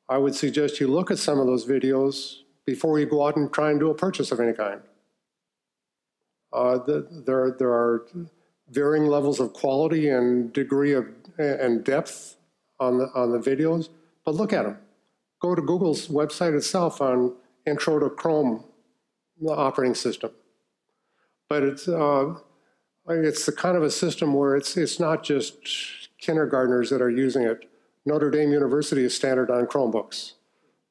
I would suggest you look at some of those videos before you go out and try and do a purchase of any kind. Uh, the- There, there are varying levels of quality and degree of, and depth on the, on the videos, but look at them go to Google's website itself on Intro to Chrome the operating system. But it's, uh, it's the kind of a system where it's, it's not just kindergartners that are using it. Notre Dame University is standard on Chromebooks.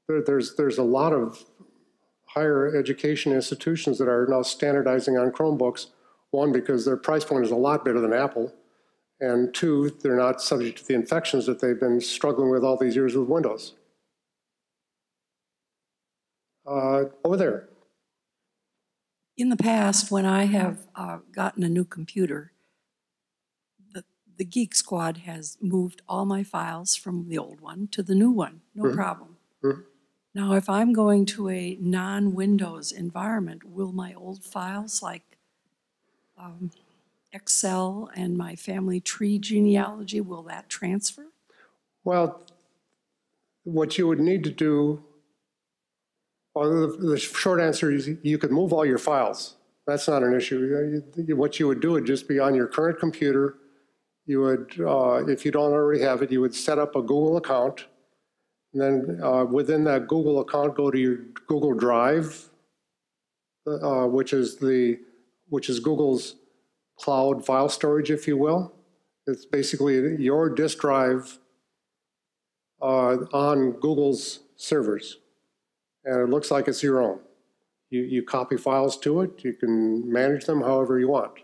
There, there's, there's a lot of higher education institutions that are now standardizing on Chromebooks. One, because their price point is a lot better than Apple. And two, they're not subject to the infections that they've been struggling with all these years with Windows. Uh, Over there. In the past, when I have uh, gotten a new computer, the, the Geek Squad has moved all my files from the old one to the new one, no problem. Mhm. Now, if I'm going to a non-Windows environment, will my old files like um, Excel and my family tree genealogy, will that transfer? Well, what you would need to do, well, the, the short answer is you could move all your files. That's not an issue. What you would do would just be on your current computer. You would, uh, if you don't already have it, you would set up a Google account. And then uh, within that Google account, go to your Google Drive, uh, which is the, which is Google's cloud file storage, if you will. It's basically your disk drive uh, on Google's servers. And it looks like it's your own. You, you copy files to it, you can manage them however you want.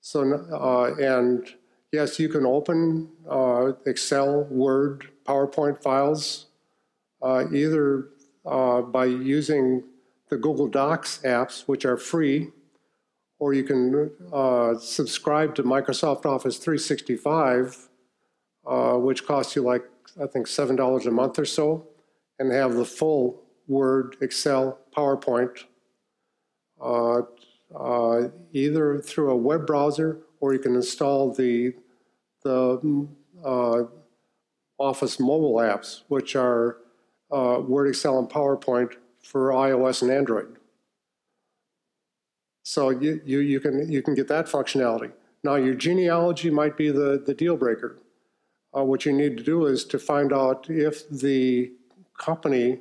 So, uh, and yes, you can open uh, Excel, Word, PowerPoint files, uh, either uh, by using the Google Docs apps, which are free, or you can uh, subscribe to Microsoft Office 365, uh, which costs you like, I think, $7 a month or so, and have the full Word, Excel, PowerPoint, uh, uh, either through a web browser, or you can install the, the uh, Office mobile apps, which are uh, Word, Excel, and PowerPoint for iOS and Android. So you, you, you, can, you can get that functionality. Now, your genealogy might be the, the deal breaker. Uh, what you need to do is to find out if the company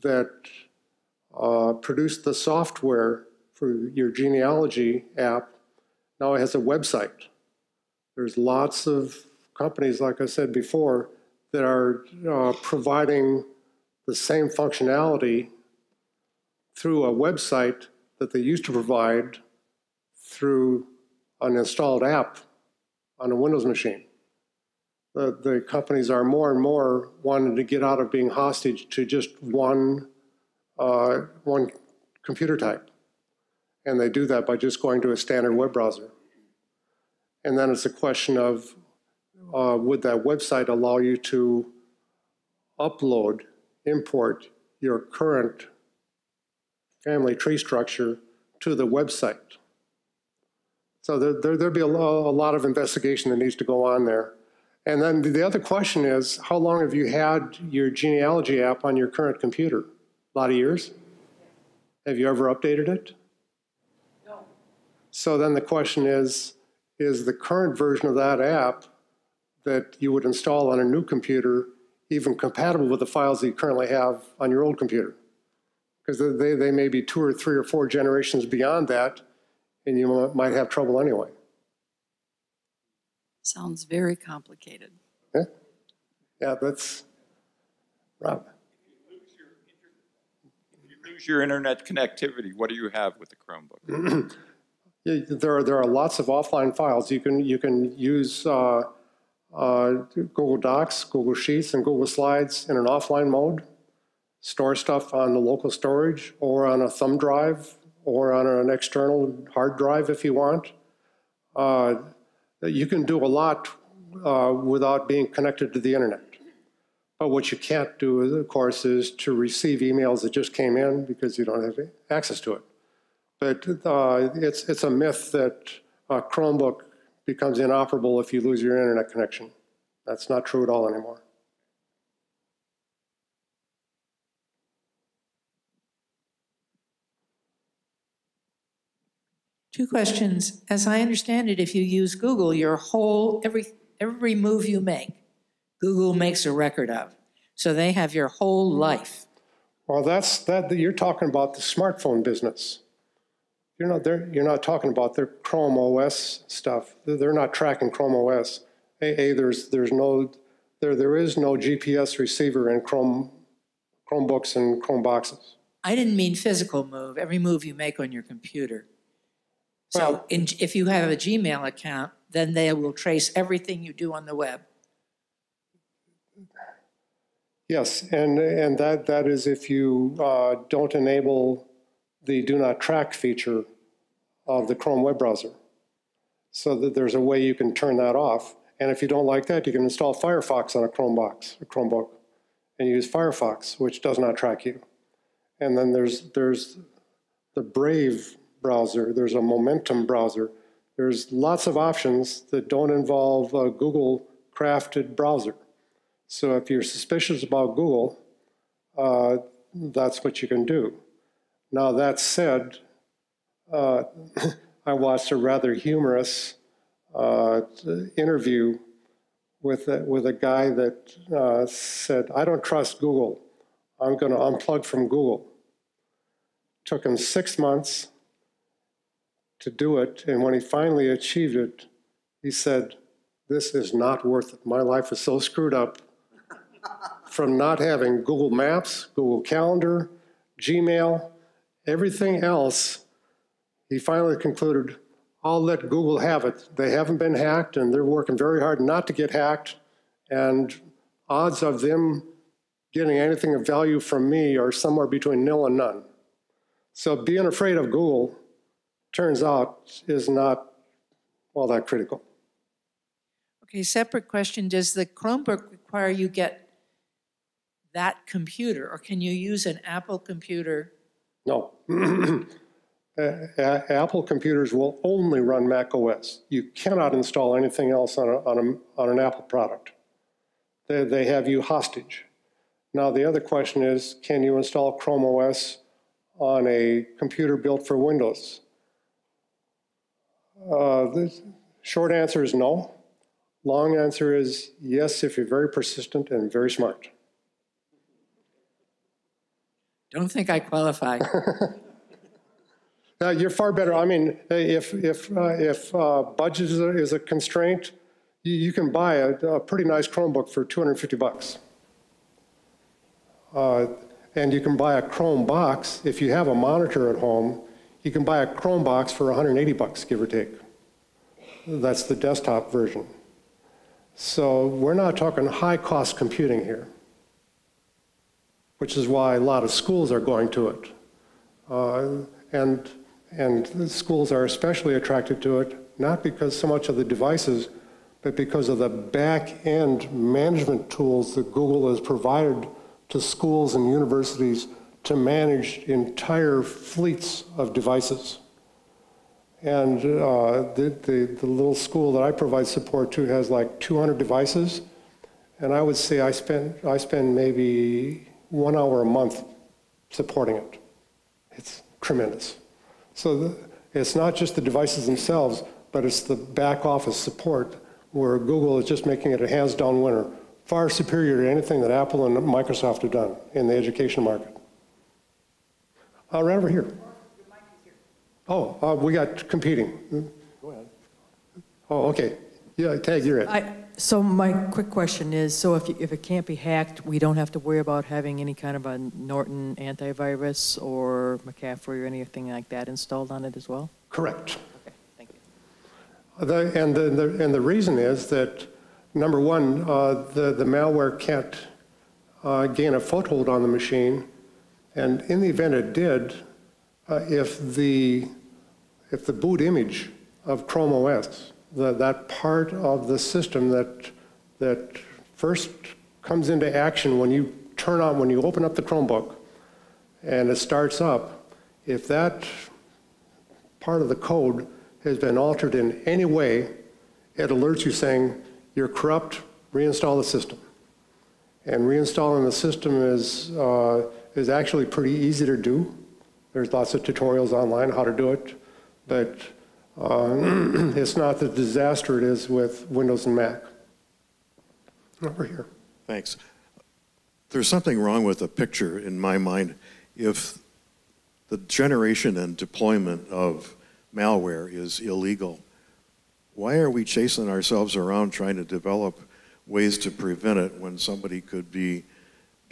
that uh, produced the software for your genealogy app now has a website. There's lots of companies, like I said before, that are uh, providing the same functionality through a website that they used to provide through an installed app on a Windows machine. The, the companies are more and more wanting to get out of being hostage to just one, uh, one computer type. And they do that by just going to a standard web browser. And then it's a question of uh, would that website allow you to upload, import your current family tree structure to the website? So there, there, there'd be a, lo- a lot of investigation that needs to go on there. And then the other question is, how long have you had your genealogy app on your current computer? A lot of years? Have you ever updated it? No. So then the question is, is the current version of that app that you would install on a new computer even compatible with the files that you currently have on your old computer? Because they, they may be two or three or four generations beyond that, and you might have trouble anyway. Sounds very complicated. Yeah, yeah that's, Rob. If you lose your internet connectivity, what do you have with the Chromebook? Yeah, there are, there are lots of offline files. You can, you can use uh, uh, Google Docs, Google Sheets, and Google Slides in an offline mode. Store stuff on the local storage or on a thumb drive or on an external hard drive if you want. Uh, You can do a lot uh, without being connected to the internet. But what you can't do, of course, is to receive emails that just came in because you don't have access to it. But uh, it's, it's a myth that a Chromebook becomes inoperable if you lose your internet connection. That's not true at all anymore. Two questions. As I understand it, if you use Google, your whole, every, every move you make, Google makes a record of. So they have your whole life. Well, that's, that, you're talking about the smartphone business. You're not, there, you're not talking about their Chrome OS stuff. They're not tracking Chrome OS. A, A, there's, there's no, there, there is no GPS receiver in Chrome, Chromebooks and Chromeboxes. I didn't mean physical move, every move you make on your computer. So in, if you have a Gmail account, then they will trace everything you do on the web. Yes, and, and that, that is if you uh, don't enable the do not track feature of the Chrome web browser. So that there's a way you can turn that off. And if you don't like that, you can install Firefox on a Chromebox, a Chromebook, and use Firefox, which does not track you. And then there's, there's the Brave browser, there's a Momentum browser. There's lots of options that don't involve a Google crafted browser. So if you're suspicious about Google, uh, that's what you can do. Now, that said, uh, I watched a rather humorous uh, interview with a, with a guy that uh, said, I don't trust Google. I'm going to unplug from Google. Took him six months to do it, and when he finally achieved it, he said, This is not worth it. My life is so screwed up from not having Google Maps, Google Calendar, Gmail, everything else, he finally concluded, I'll let Google have it. They haven't been hacked and they're working very hard not to get hacked. And odds of them getting anything of value from me are somewhere between nil and none. So being afraid of Google, turns out, is not all that critical. Okay, separate question, does the Chromebook require you get that computer, or can you use an Apple computer? No. A- Apple computers will only run Mac OS. You cannot install anything else on, a, on, a, on an Apple product. They, they have you hostage. Now, the other question is can you install Chrome OS on a computer built for Windows? Uh, the short answer is no. Long answer is yes, if you're very persistent and very smart. Don't think I qualify. Uh, You're far better, I mean, if, if, uh, if uh, budget is a- is a constraint, you, you can buy a, a pretty nice Chromebook for 250 bucks. Uh, And you can buy a Chrome box, if you have a monitor at home, you can buy a Chrome box for 180 bucks, give or take. That's the desktop version. So we're not talking high-cost computing here, which is why a lot of schools are going to it. Uh, And, and schools are especially attracted to it, not because so much of the devices, but because of the back-end management tools that Google has provided to schools and universities to manage entire fleets of devices. And uh, the, the, the little school that I provide support to has like 200 devices. And I would say I spend, I spend maybe one hour a month supporting it. It's tremendous. So the, it's not just the devices themselves, but it's the back office support where Google is just making it a hands down winner, far superior to anything that Apple and Microsoft have done in the education market. Uh, right over here. Oh, uh, we got competing. Go ahead. Oh, okay. Yeah, Tag, you're it. I, so my quick question is, so if, you- if it can't be hacked, we don't have to worry about having any kind of a Norton antivirus or McAfee or anything like that installed on it as well? Correct. Okay, thank you. The, and, the, the, and the reason is that, number one, uh, the, the malware can't uh, gain a foothold on the machine. And in the event it did, uh, if, the, if the boot image of Chrome OS, the, that part of the system that, that first comes into action when you turn on, when you open up the Chromebook and it starts up, if that part of the code has been altered in any way, it alerts you saying, you're corrupt, reinstall the system. And reinstalling the system is, uh, is actually pretty easy to do. There's lots of tutorials online how to do it, but uh, it's not the disaster it is with Windows and Mac. Over here. Thanks. There's something wrong with the picture in my mind. If the generation and deployment of malware is illegal, why are we chasing ourselves around trying to develop ways to prevent it when somebody could be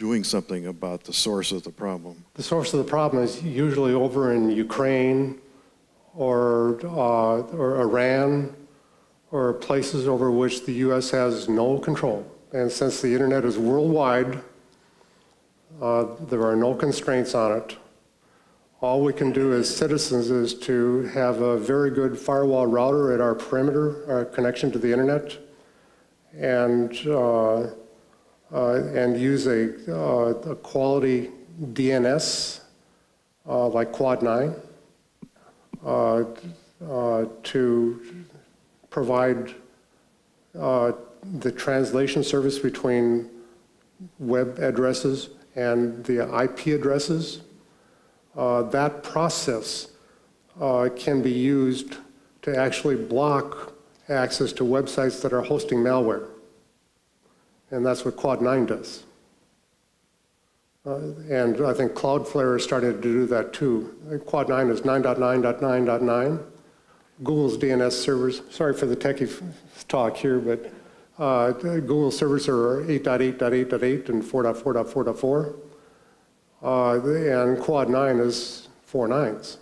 doing something about the source of the problem? The source of the problem is usually over in Ukraine or, uh, or Iran or places over which the U.S. has no control. And since the internet is worldwide, uh, there are no constraints on it. All we can do as citizens is to have a very good firewall router at our perimeter, our connection to the internet, and, uh, and use a, uh, a quality DNS uh, like Quad 9 uh, uh, to provide uh, the translation service between web addresses and the IP addresses. Uh, that process uh, can be used to actually block access to websites that are hosting malware. And that's what Quad 9 does. Uh, and I think Cloudflare is starting to do that too. Quad 9 is 9.9.9.9. Google's DNS servers, sorry for the techie talk here, but uh, Google servers are 8.8.8.8 and 4.4.4.4. Uh, and Quad 9 is four nines.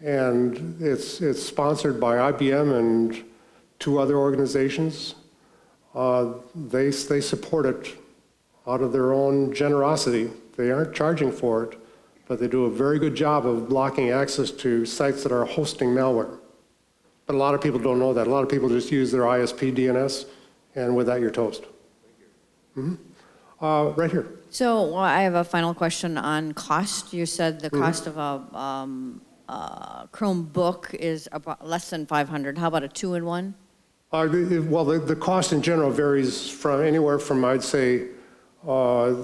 And it's, it's sponsored by IBM and two other organizations. Uh, they, they support it out of their own generosity. They aren't charging for it, but they do a very good job of blocking access to sites that are hosting malware. But a lot of people don't know that. A lot of people just use their ISP DNS, and with that, you're toast. Mhm. Uh, right here. So well, I have a final question on cost. You said the Mhm. cost of a um, uh, Chromebook is about less than 500. How about a two-in-one? Uh, Well, the, the cost in general varies from anywhere from, I'd say, uh,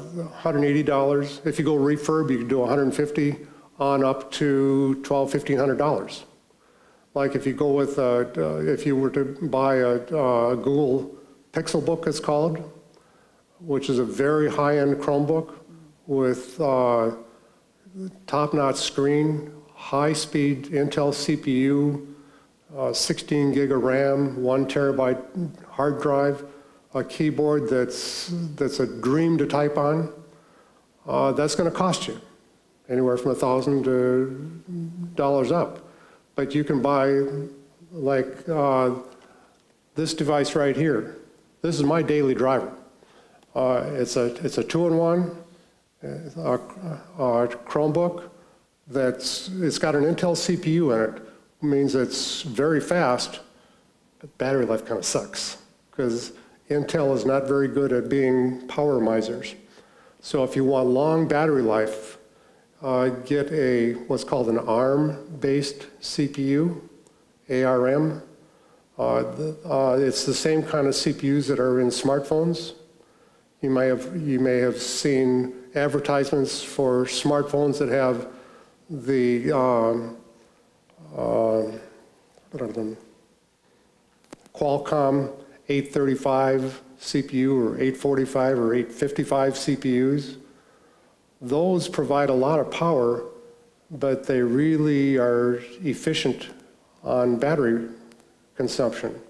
$180. If you go refurb, you can do 150 on up to $1,200, $1,500. Like if you go with, uh, uh, if you were to buy a uh, Google Pixelbook, it's called, which is a very high-end Chromebook with uh, top-notch screen, high-speed Intel CPU, uh, 16 gig of RAM, one terabyte hard drive, a keyboard that's, that's a dream to type on, uh, that's going to cost you anywhere from a thousand to dollars up. But you can buy like uh, this device right here. This is my daily driver. Uh, it's a it's a two-in-one uh, uh, Chromebook that's it's got an Intel CPU in it. Means it's very fast, but battery life kind of sucks because Intel is not very good at being power misers. So if you want long battery life, uh, get a what's called an ARM-based CPU, ARM. Uh, the- uh, It's the same kind of CPUs that are in smartphones. You may have, you may have seen advertisements for smartphones that have the, um, what are them? Qualcomm 835 CPU or 845 or 855 CPUs. Those provide a lot of power, but they really are efficient on battery consumption.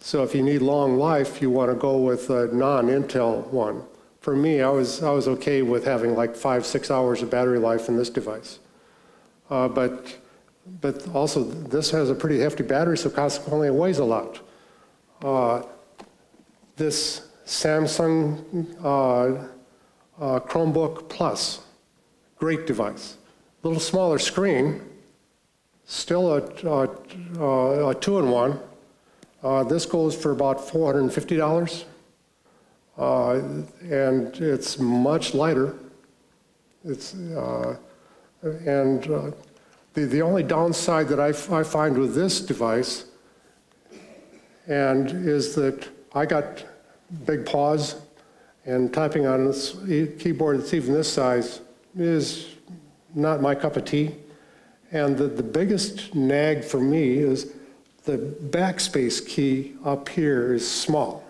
So if you need long life, you want to go with a non-Intel one. For me, I was, I was okay with having like five, six hours of battery life in this device. Uh, but, but also, this has a pretty hefty battery, so consequently it weighs a lot. Uh, this Samsung uh, uh, Chromebook Plus, great device. A little smaller screen, still a, a, a two-in-one. Uh, this goes for about $450. Uh, and it's much lighter. It's, uh, and uh, the, the only downside that I, find with this device and is that I got big paws and typing on this keyboard that's even this size is not my cup of tea. And the, the biggest nag for me is the backspace key up here is small.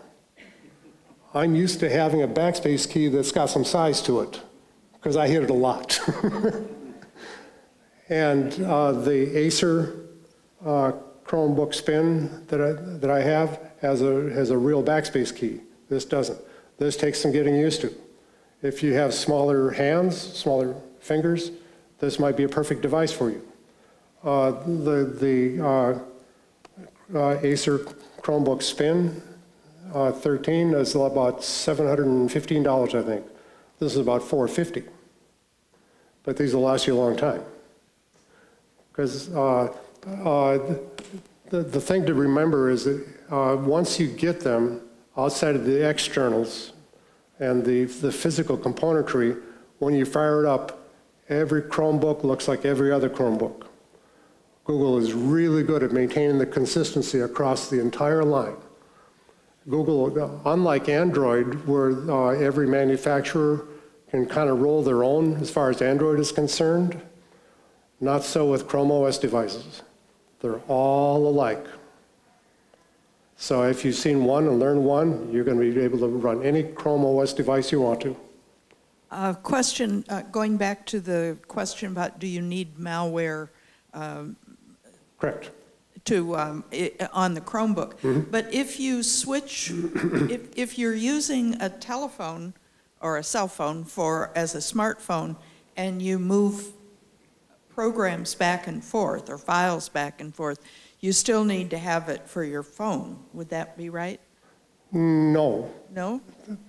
I'm used to having a backspace key that's got some size to it because I hit it a lot. and uh, the Acer uh, Chromebook Spin that I, that I have has a, has a real backspace key. This doesn't. This takes some getting used to. If you have smaller hands, smaller fingers, this might be a perfect device for you. Uh, the the uh, uh, Acer Chromebook Spin uh, 13 is about $715, I think. This is about 450 But these will last you a long time. Because uh, uh, the, the thing to remember is that uh, once you get them outside of the externals and the, the physical componentry, when you fire it up, every Chromebook looks like every other Chromebook. Google is really good at maintaining the consistency across the entire line. Google, unlike Android, where uh, every manufacturer can kind of roll their own as far as Android is concerned, not so with Chrome OS devices. They're all alike. So if you've seen one and learned one, you're going to be able to run any Chrome OS device you want to. Uh, question, uh, going back to the question about do you need malware um, Correct. to, um, i- on the Chromebook? Mhm. But if you switch, if, if you're using a telephone or a cell phone for, as a smartphone, and you move programs back and forth or files back and forth, you still need to have it for your phone. Would that be right? No. No?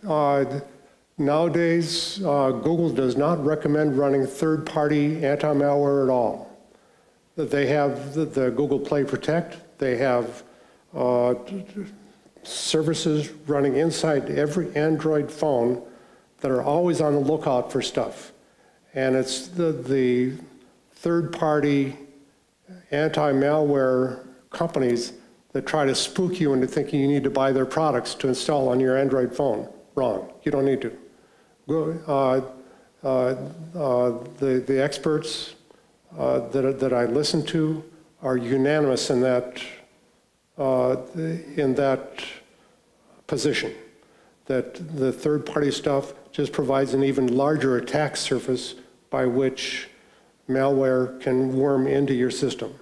Uh, Nowadays, uh, Google does not recommend running third-party anti-malware at all. They have the- the Google Play Protect, they have uh, services running inside every Android phone that are always on the lookout for stuff. And it's the, the third-party anti-malware companies that try to spook you into thinking you need to buy their products to install on your Android phone. Wrong. You don't need to. Uh, uh, uh, the, the experts uh, that, that I listen to are unanimous in that, uh, in that position, that the third-party stuff just provides an even larger attack surface by which malware can worm into your system.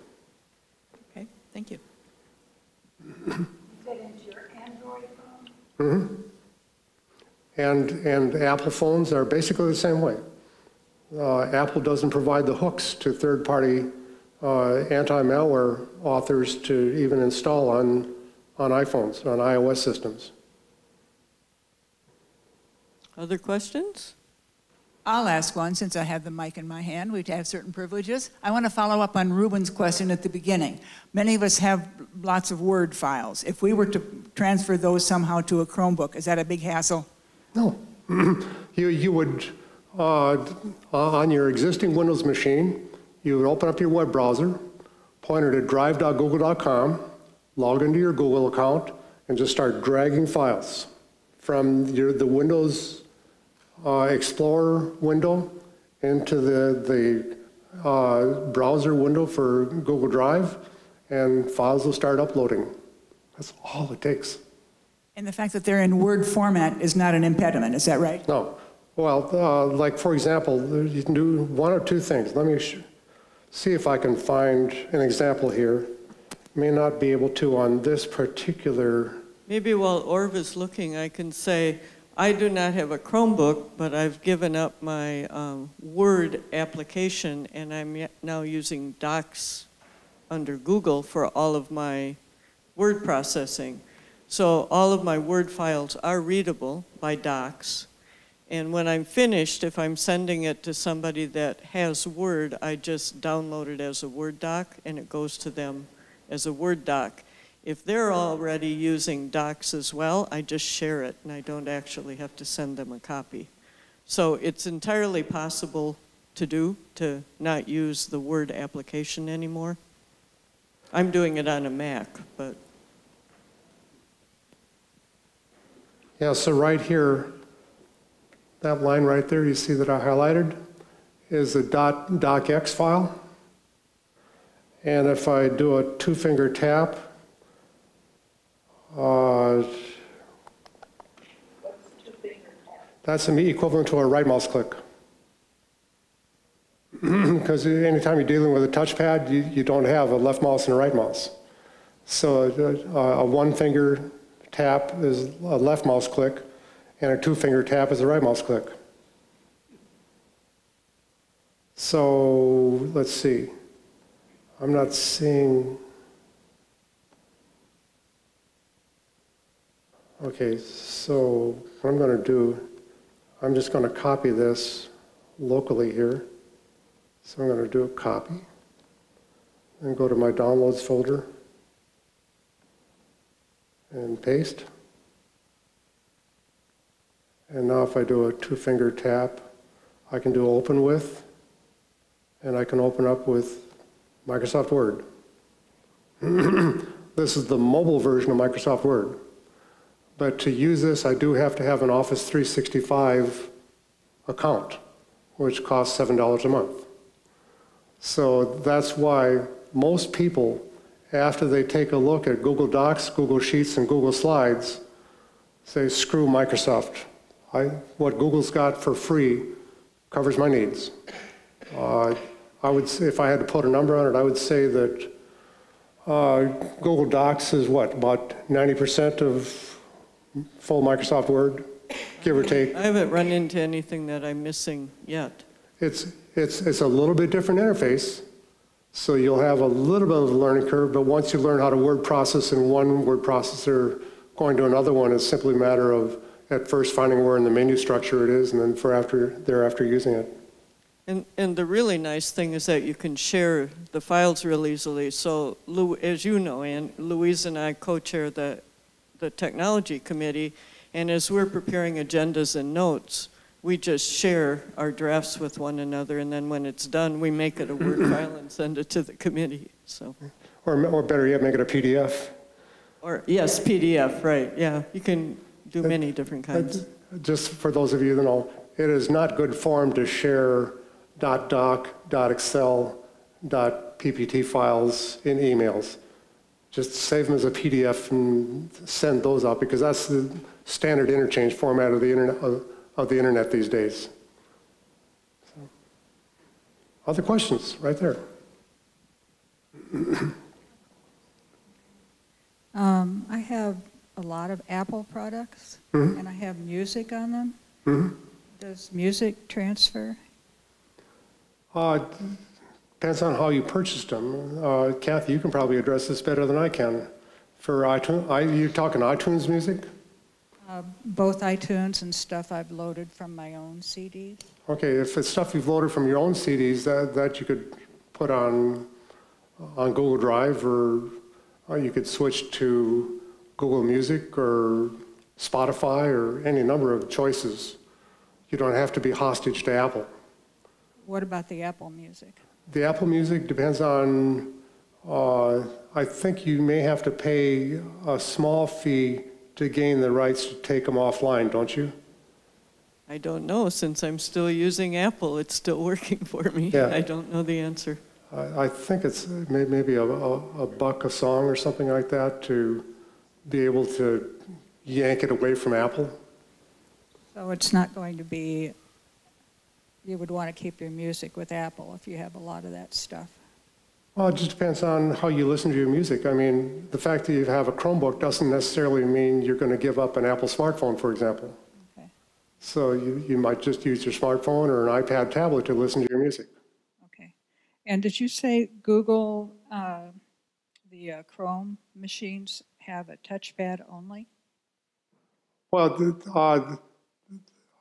Okay, thank you. hmm And, and Apple phones are basically the same way. Uh, Apple doesn't provide the hooks to third-party uh, anti-malware authors to even install on, on iPhones, on iOS systems. Other questions? I'll ask one since I have the mic in my hand. We have certain privileges. I want to follow up on Ruben's question at the beginning. Many of us have lots of Word files. If we were to transfer those somehow to a Chromebook, is that a big hassle? No. you, you would, uh, on your existing Windows machine, you would open up your web browser, pointer to drive.google.com, log into your Google account, and just start dragging files from your, the Windows uh, Explorer window into the, the uh, browser window for Google Drive, and files will start uploading. That's all it takes. And the fact that they're in Word format is not an impediment, is that right? No. Well, uh, like for example, you can do one or two things. Let me sh- see if I can find an example here. May not be able to on this particular. Maybe while Orv is looking, I can say, I do not have a Chromebook, but I've given up my um, Word application, and I'm now using Docs under Google for all of my word processing. So all of my Word files are readable by Docs. And when I'm finished, if I'm sending it to somebody that has Word, I just download it as a Word doc and it goes to them as a Word doc. If they're already using Docs as well, I just share it and I don't actually have to send them a copy. So it's entirely possible to do, to not use the Word application anymore. I'm doing it on a Mac, but Yeah, so right here, that line right there, you see that I highlighted, is a docx file. And if I do a two-finger tap, uh, that's equivalent to a right mouse click. Because anytime you're dealing with a touchpad, you, you don't have a left mouse and a right mouse. So uh, a one-finger tap is a left mouse click, and a two-finger tap is a right mouse click. So let's see. I'm not seeing. Okay, so what I'm going to do, I'm just going to copy this locally here. So I'm going to do a copy and go to my downloads folder and paste. And now if I do a two-finger tap, I can do open with, and I can open up with Microsoft Word. this is the mobile version of Microsoft Word. But to use this, I do have to have an Office 365 account, which costs $7 a month. So that's why most people, after they take a look at Google Docs, Google Sheets, and Google Slides, say, screw Microsoft. I, what Google's got for free covers my needs. Uh, I would say, if I had to put a number on it, I would say that uh, Google Docs is what, about 90% of full Microsoft Word, give or take? I haven't run into anything that I'm missing yet. It's, it's, it's a little bit different interface, so you'll have a little bit of a learning curve, but once you learn how to word process in one word processor, going to another one is simply a matter of at first finding where in the menu structure it is, and then for after, thereafter using it. And, and the really nice thing is that you can share the files real easily. So, Lou, as you know, Ann, Louise and I co-chair the, the technology committee, and as we're preparing agendas and notes, we just share our drafts with one another, and then when it's done, we make it a Word file and send it to the committee. So, Or, or better yet, make it a PDF. or yes, PDF, right? Yeah, you can do many different kinds. Just for those of you that know, it is not good form to share .doc, dot .excel, dot .ppt files in emails. Just save them as a PDF and send those out because that's the standard interchange format of the internet, of, of the internet these days. So, Other questions, right there. Um, I have a lot of Apple products, Mhm. and I have music on them. Mhm. Does music transfer? Uh, Depends on how you purchased them. Uh, Kathy, you can probably address this better than I can. For iTunes, I- you're talking iTunes music? Uh, Both iTunes and stuff I've loaded from my own CDs? Okay, if it's stuff you've loaded from your own CDs, that, that you could put on, on Google Drive, or uh, you could switch to Google Music or Spotify or any number of choices. You don't have to be hostage to Apple. What about the Apple Music? The Apple Music depends on uh, I think you may have to pay a small fee to gain the rights to take them offline, don't you? I don't know, since I'm still using Apple, it's still working for me. Yeah. I don't know the answer. I, I think it's maybe a, a, a buck a song or something like that to be able to yank it away from Apple. So it's not going to be, you would want to keep your music with Apple if you have a lot of that stuff. Well, it just depends on how you listen to your music. I mean, the fact that you have a Chromebook doesn't necessarily mean you're going to give up an Apple smartphone, for example. Okay. So you, you might just use your smartphone or an iPad tablet to listen to your music. Okay. And did you say Google, uh, the uh, Chrome machines have a touchpad only? Well, the- uh,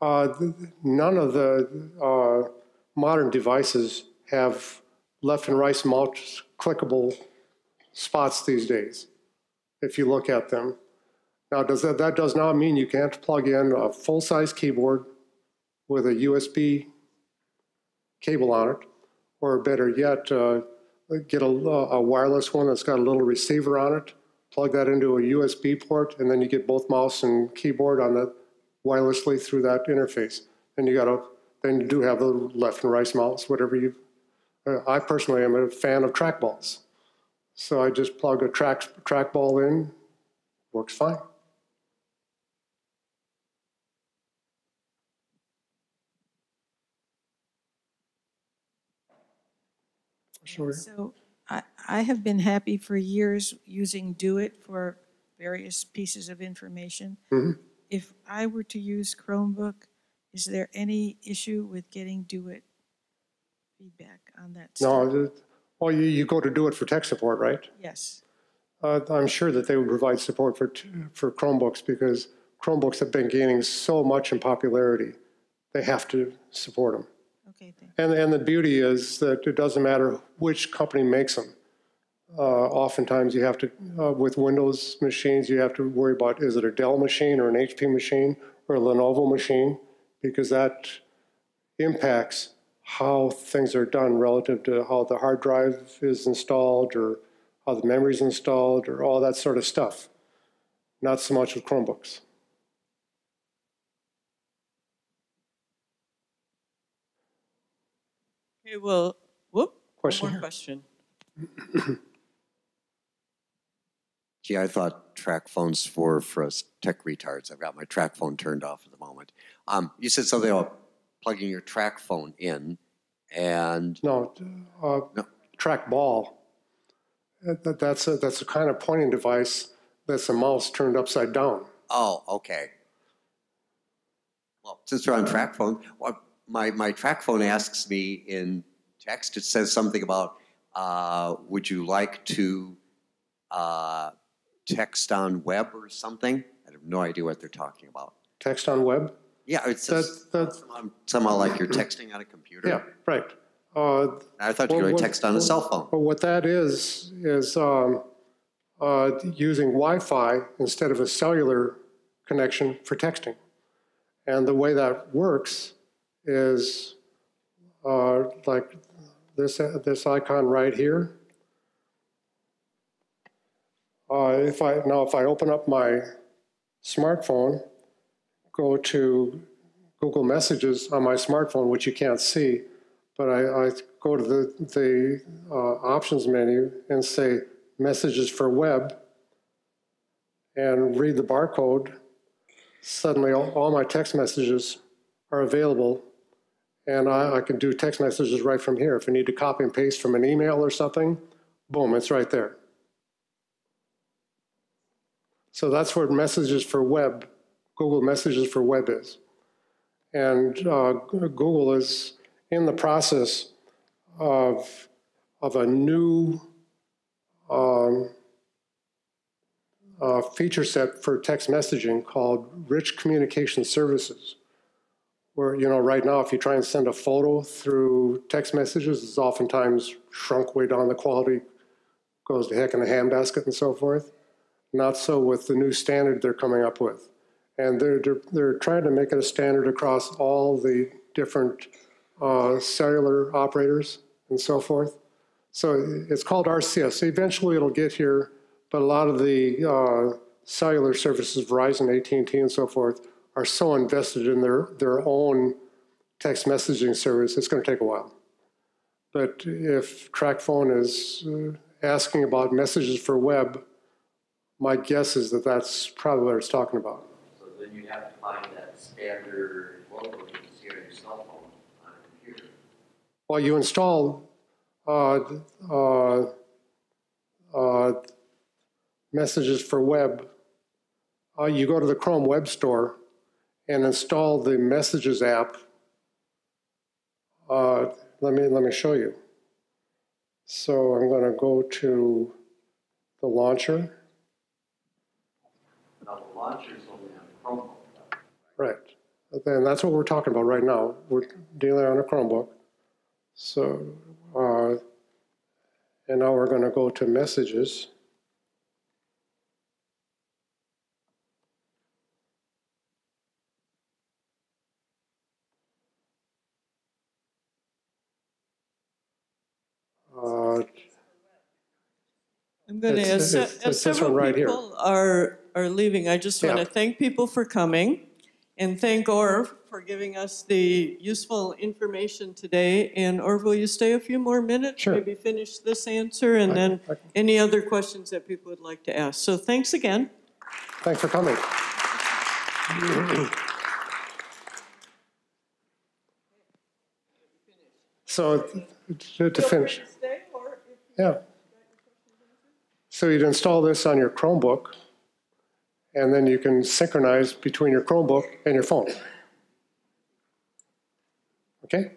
none of the uh, modern devices have left and right mouse clickable spots these days, if you look at them. Now, does that, that does not mean you can't plug in a full-size keyboard with a USB cable on it, or better yet, uh, get a, a wireless one that's got a little receiver on it, plug that into a USB port, and then you get both mouse and keyboard on that wirelessly through that interface. And you got to, then you do have the left and right mouse, whatever you. Uh, I personally am a fan of trackballs, so I just plug a track trackball in, works fine. Sure. So I, I have been happy for years using DoIT for various pieces of information. Mhm. If I were to use Chromebook, is there any issue with getting DoIT feedback on that? No, the- well, you, you go to DoIT for tech support, right? Yes. Uh, I'm sure that they would provide support for, t- for Chromebooks because Chromebooks have been gaining so much in popularity. They have to support them. Okay, thank And, and the beauty is that it doesn't matter which company makes them. Uh, oftentimes you have to, uh, with Windows machines, you have to worry about, is it a Dell machine or an HP machine or a Lenovo machine? Because that impacts how things are done relative to how the hard drive is installed or how the memory is installed or all that sort of stuff. Not so much with Chromebooks. Okay, well, whoop, one Question more here. question. Gee, I thought TracFones were for us tech retards. I've got my TracFone turned off at the moment. Um, you said something about plugging your track phone in and. No, uh, trackball. That- that- That's a, that's a kind of pointing device that's a mouse turned upside down. Oh, okay. Well, since we're on TracFone, what, my, my TracFone asks me in text, it says something about, uh, would you like to, uh, text on web or something? I have no idea what they're talking about. Text on web? Yeah, it says somehow- somehow like you're texting on a computer. Yeah, right. Uh, I thought you were Well, what- text on a cell phone. But what that is, is um, uh, using Wi-Fi instead of a cellular connection for texting. And the way that works is uh, like this, this icon right here. Uh, If I, now if I open up my smartphone, go to Google Messages on my smartphone, which you can't see, but I, I go to the, the uh, options menu and say messages for web and read the barcode, suddenly all, all my text messages are available and I, I can do text messages right from here. If I need to copy and paste from an email or something, boom, it's right there. So that's where messages for web, Google Messages for Web is. And uh, Google is in the process of, of a new um, uh, feature set for text messaging called Rich Communication Services. Where, you know, right now, if you try and send a photo through text messages, it's oftentimes shrunk way down the quality, goes to heck in a handbasket and so forth. Not so with the new standard they're coming up with. And they're, they're, trying to make it a standard across all the different uh, cellular operators and so forth. So it's called RCS. Eventually it'll get here, but a lot of the uh, cellular services, Verizon, AT&T and so forth, are so invested in their, their own text messaging service, it's going to take a while. But if TracFone is uh, asking about messages for web, my guess is that that's probably what it's talking about. So then you have to find that standard logo you can see on your cell phone on a computer. While you install uh, uh, uh, messages for web, uh, you go to the Chrome Web Store and install the Messages app. Uh, let me let me show you. So I'm going to go to the launcher. Now, the launcher's only on Chromebook. Right. And that's what we're talking about right now. We're dealing on a Chromebook. So, uh, and now we're going to go to messages. Uh, I'm going to, It's- as, it's- as it's this several one right here. people are, are leaving, I just want to thank people for coming and thank Orv for giving us the useful information today. And Orv, will you stay a few more minutes? Sure. Maybe finish this answer and then any other questions that people would like to ask. So thanks again. Thanks for coming. So to to finish. Yeah. So you'd install this on your Chromebook, and then you can synchronize between your Chromebook and your phone. Okay?